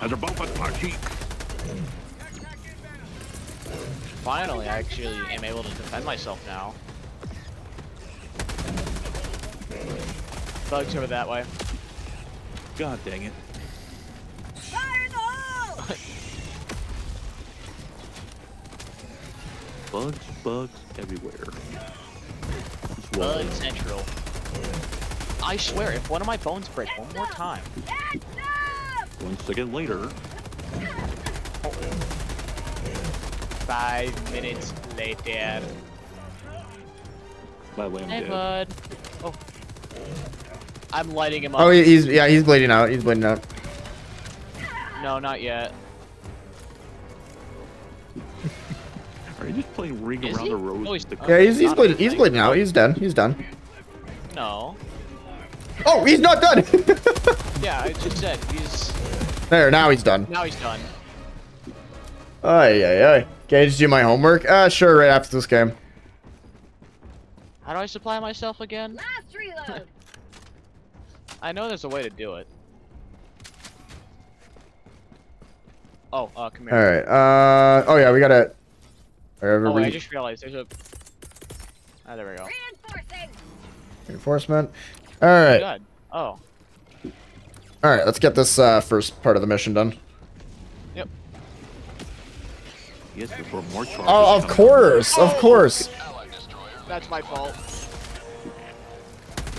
Now they're both at my cheek. Finally, I actually am able to defend myself now. Bugs over that way. God dang it. Fire in the hole! (laughs) Bugs, bugs everywhere. Just Bug. Central. I swear, if one of my bones break one more time, One second later. (laughs) five minutes later. By the way, I'm Hey, dead. bud. Oh. I'm lighting him up. Oh, he's yeah, he's bleeding out. He's bleeding out. No, not yet. (laughs) Are you just playing ring Is around he? the rose? Oh, he's- with the-. Yeah, he's he's Not bleeding. He's bleeding out. He's done. He's done. No. Oh, he's not done. (laughs) Yeah, I just said he's. there, now he's done. Now he's done. Ay, ay, ay. Gage, do my homework? Uh, sure, right after this game. How do I supply myself again? Last reload! (laughs) I know there's a way to do it. Oh, uh, come here. All right. Uh, oh yeah, we gotta. Wherever Oh, wait, I just realized there's a. Ah, there we go. Reinforcing! reinforcement. All right. Good. Oh, All right. Let's get this uh, first part of the mission done. Yes, before more charges. Oh, of come. course, of oh! course. That's my fault.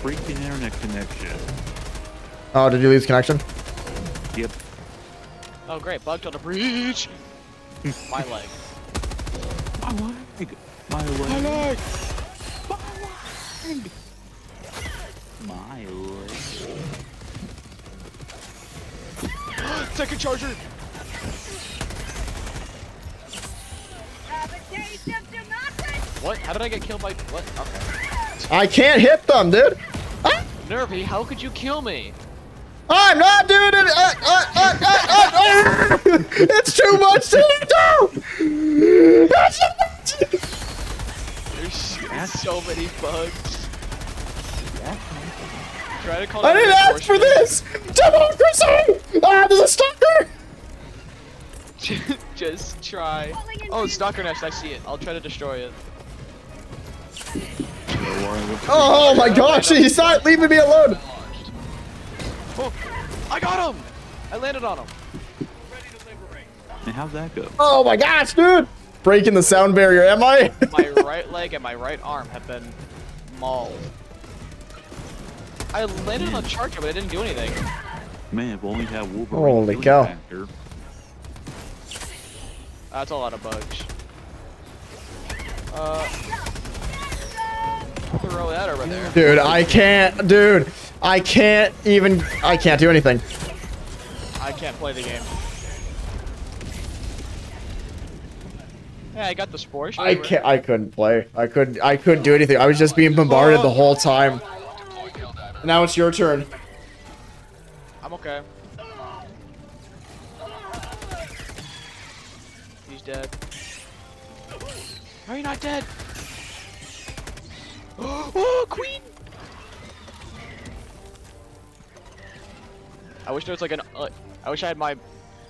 Freaking internet connection. Oh, did you lose connection? Yep. Oh, great. Bugged on the breach. (laughs) my leg. My leg. My leg. My leg. My leg. (gasps) Second charger. What? How did I get killed by? What? Okay. I can't hit them, dude. Ah, Nervy, how could you kill me? I'm not doing it. Uh, uh, uh, uh, uh, uh. (laughs) it's too much to do. It's too much. There's so many bugs. Try to call. I didn't ask for this. Democracy. Ah, there's a stalker. (laughs) Just try. Oh, stalker nest. I see it. I'll try to destroy it. Oh my gosh, he's not leaving me alone. Oh, I got him. I landed on him. And how'd that go? Oh my gosh, dude. Breaking the sound barrier, am I? (laughs) My (laughs) right leg and my right arm have been mauled. I landed on a charger, but it didn't do anything. Man, if only had Wolverine. Holy killing cow. factor. That's a lot of bugs. Uh, throw that over there. Dude, I can't, dude. I can't even, I can't do anything. I can't play the game. Yeah, I got the spores. I can't, I couldn't play. I couldn't, I couldn't do anything. I was just being bombarded the whole time. Now it's your turn. I'm okay. He's dead. Are you not dead? Oh, queen! I wish there was like an. Uh, I wish I had my,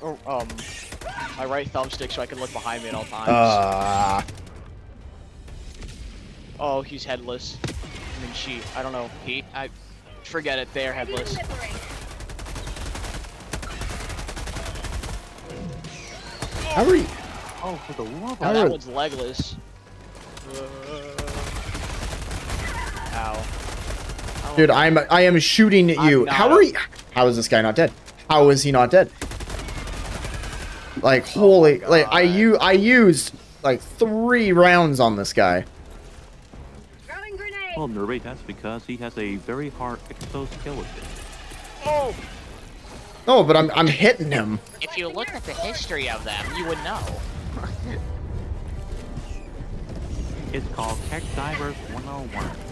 oh, um, my right thumbstick so I can look behind me at all times. Uh, oh, he's headless. I mean, she. I don't know. He. I. Forget it. They're headless. how are you? Oh, for the love Oh, that are- one's legless. Ow. I Dude, I'm, I am shooting at you. How are you? How is this guy not dead? How is he not dead? Like oh holy, like I u I used like three rounds on this guy. Throwing grenade. Well, Nervy, that's because he has a very hard exoskeleton. Oh! Oh, but I'm I'm hitting him. If you look at the history of them, you would know. It's called Tech Divers 101.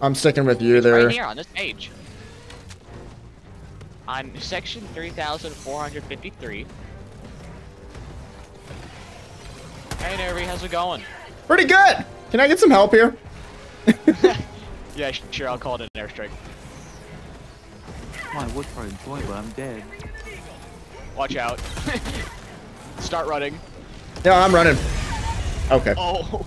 I'm sticking with you there. Right here on this page. On section 3453. Hey Nervy, how's it going? Pretty good. Can I get some help here? (laughs) Yeah, sure, I'll call it an airstrike. Well, I would try to join, but I'm dead. Watch out. (laughs) Start running. Yeah, I'm running. Okay. Oh.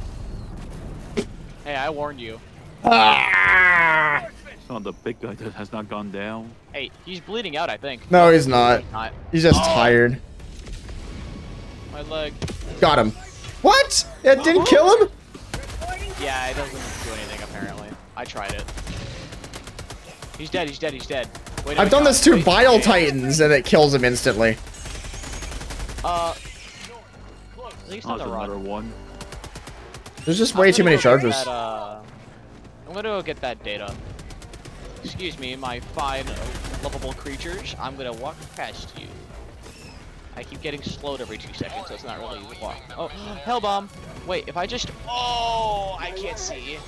Hey, I warned you. Ah! Oh, the big guy that has not gone down. Hey, he's bleeding out, I think. No, he's not. Not. He's just Oh. tired. My leg. Got him. What? It didn't kill him? Yeah, it doesn't do anything apparently. I tried it. He's dead. He's dead. He's dead. Wait, I've done this to Wait, Bile wait. Titans and it kills him instantly. Uh. At least Oh, on the there's run. another one. There's just I'm way too many go charges. That, uh, I'm gonna go get that data. Excuse me, my fine, lovable creatures. I'm gonna walk past you. I keep getting slowed every two seconds, so it's not really walk. Oh, (gasps) hell bomb! Wait, if I just oh, I can't see.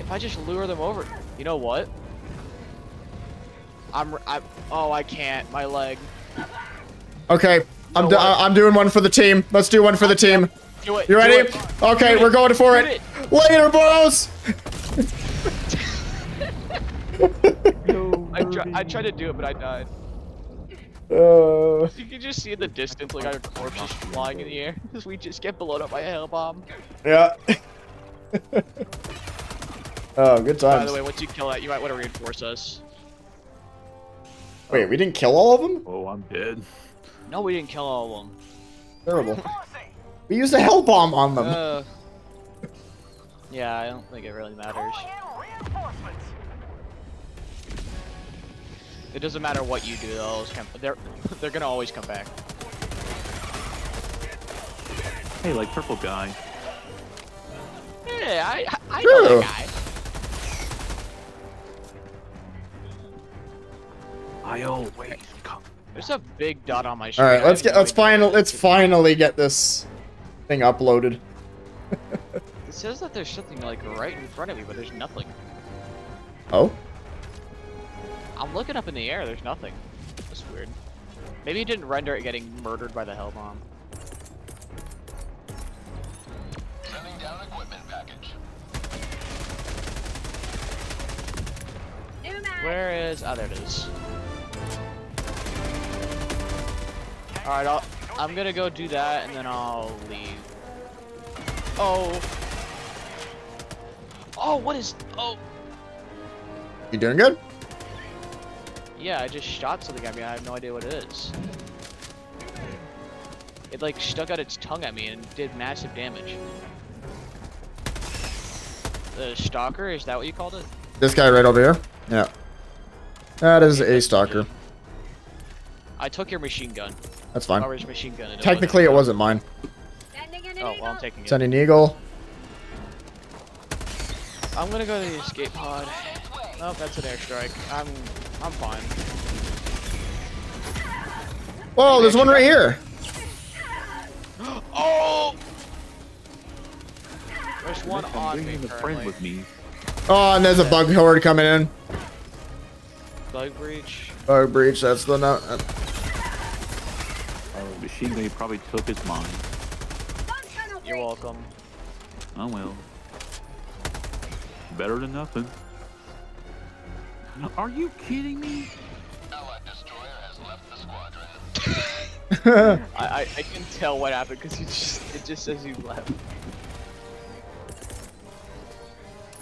If I just lure them over, you know what? I'm I oh I can't. My leg. Okay, I'm, do, I'm doing one for the team. Let's do one for the team. Do it. You ready? it. Okay, Do we're it. going for Do it. Later, bros. (laughs) I, try, I tried to do it, but I died. Uh, You can just see in the distance, like our corpse just flying in the air. As (laughs) we just get blown up by a hell bomb. yeah. (laughs) oh, good times. By the way, once you kill that, you might want to reinforce us. Wait, we didn't kill all of them? Oh, I'm dead. No, we didn't kill all of them. Terrible. We used a hell bomb on them. Uh, yeah, I don't think it really matters. It doesn't matter what you do, they'll always come. They're they're gonna always come back. Hey, like purple guy. Yeah, I I, I know True. that guy. I always come. There's a big dot on my all screen. let's get let's idea what final let's finally get this thing uploaded. (laughs) It says that there's something like right in front of me, but there's nothing. Oh, I'm looking up in the air, there's nothing. That's weird. Maybe it didn't render it getting murdered by the hell bomb. Sending down equipment package. Where is? Oh, there it is. All right, I'll, I'm gonna go do that, and then I'll leave. Oh. Oh, what is? Oh. you doing good? Yeah, I just shot something at me. I have no idea what it is. It like stuck out its tongue at me and did massive damage. The stalker, is that what you called it? This guy right over here. Yeah, that is a stalker. I took your machine gun. That's fine. Power's machine gun. it Technically, it wasn't mine. Sending an Oh, well, eagle. I'm taking it. Sending eagle. I'm gonna go to the escape pod. Nope, that's an airstrike. I'm, I'm fine. Whoa, there's one right here. (gasps) Oh! There's one I'm on me a friend currently. with me. Oh, and there's a bug horde coming in. Bug breach. Bug breach. That's the no. uh, Oh, machine gun probably took his mind. You're welcome. Oh well. Better than nothing. Are you kidding me? Allied destroyer has left the squadron. (laughs) I, I, I can tell what happened because you just it just says you left.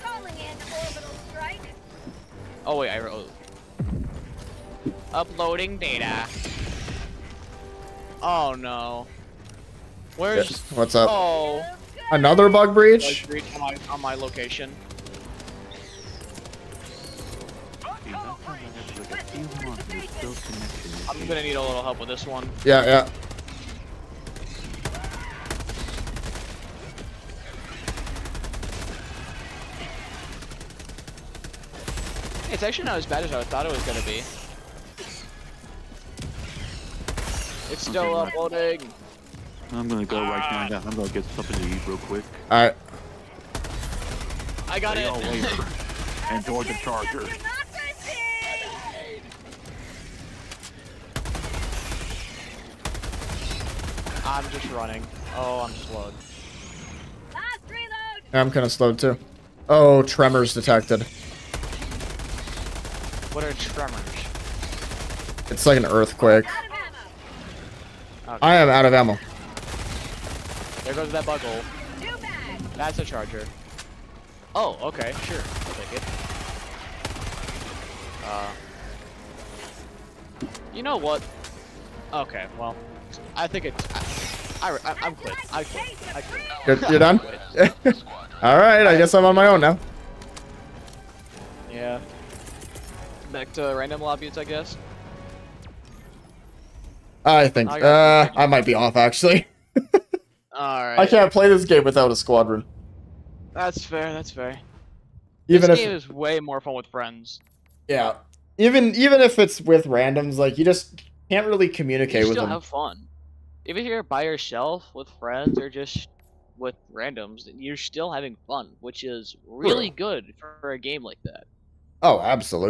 Calling in orbital strike. Oh wait, I wrote. Uploading data. Oh no. Where's? What's up? Oh. Another bug breach? Bug breach on my on my location. Gee, that sounds like it's like a few months. still connection I'm gonna need a little help with this one. Yeah, yeah. It's actually not as bad as I thought it was gonna be. It's still Okay. uploading. I'm gonna go right now. Ah. I'm gonna get something to eat real quick. All right. I got Stay it. all later. Enjoy the charger. I'm just running. Oh, I'm slowed. Last reload. I'm kind of slowed too. Oh, tremors detected. What are tremors? It's like an earthquake. Out of ammo. Okay. I am out of ammo. There goes that bug hole. Too bad. That's a charger. Oh, okay, sure. I'll take it. Uh. You know what? Okay, well, I think it's. I, I, I'm quit. I quit. I quit. Good, you're done? (laughs) (laughs) All right, I guess I'm on my own now. Yeah. Back to random lobbies, I guess. I think I uh, I might be off actually. Alright. I can't play this game without a squadron. That's fair, that's fair. Even this if game is way more fun with friends. yeah, even even if it's with randoms, like you just can't really communicate you with still them. have fun. If you're by yourself with friends or just with randoms, you're still having fun, which is really good for a game like that. Oh, absolutely.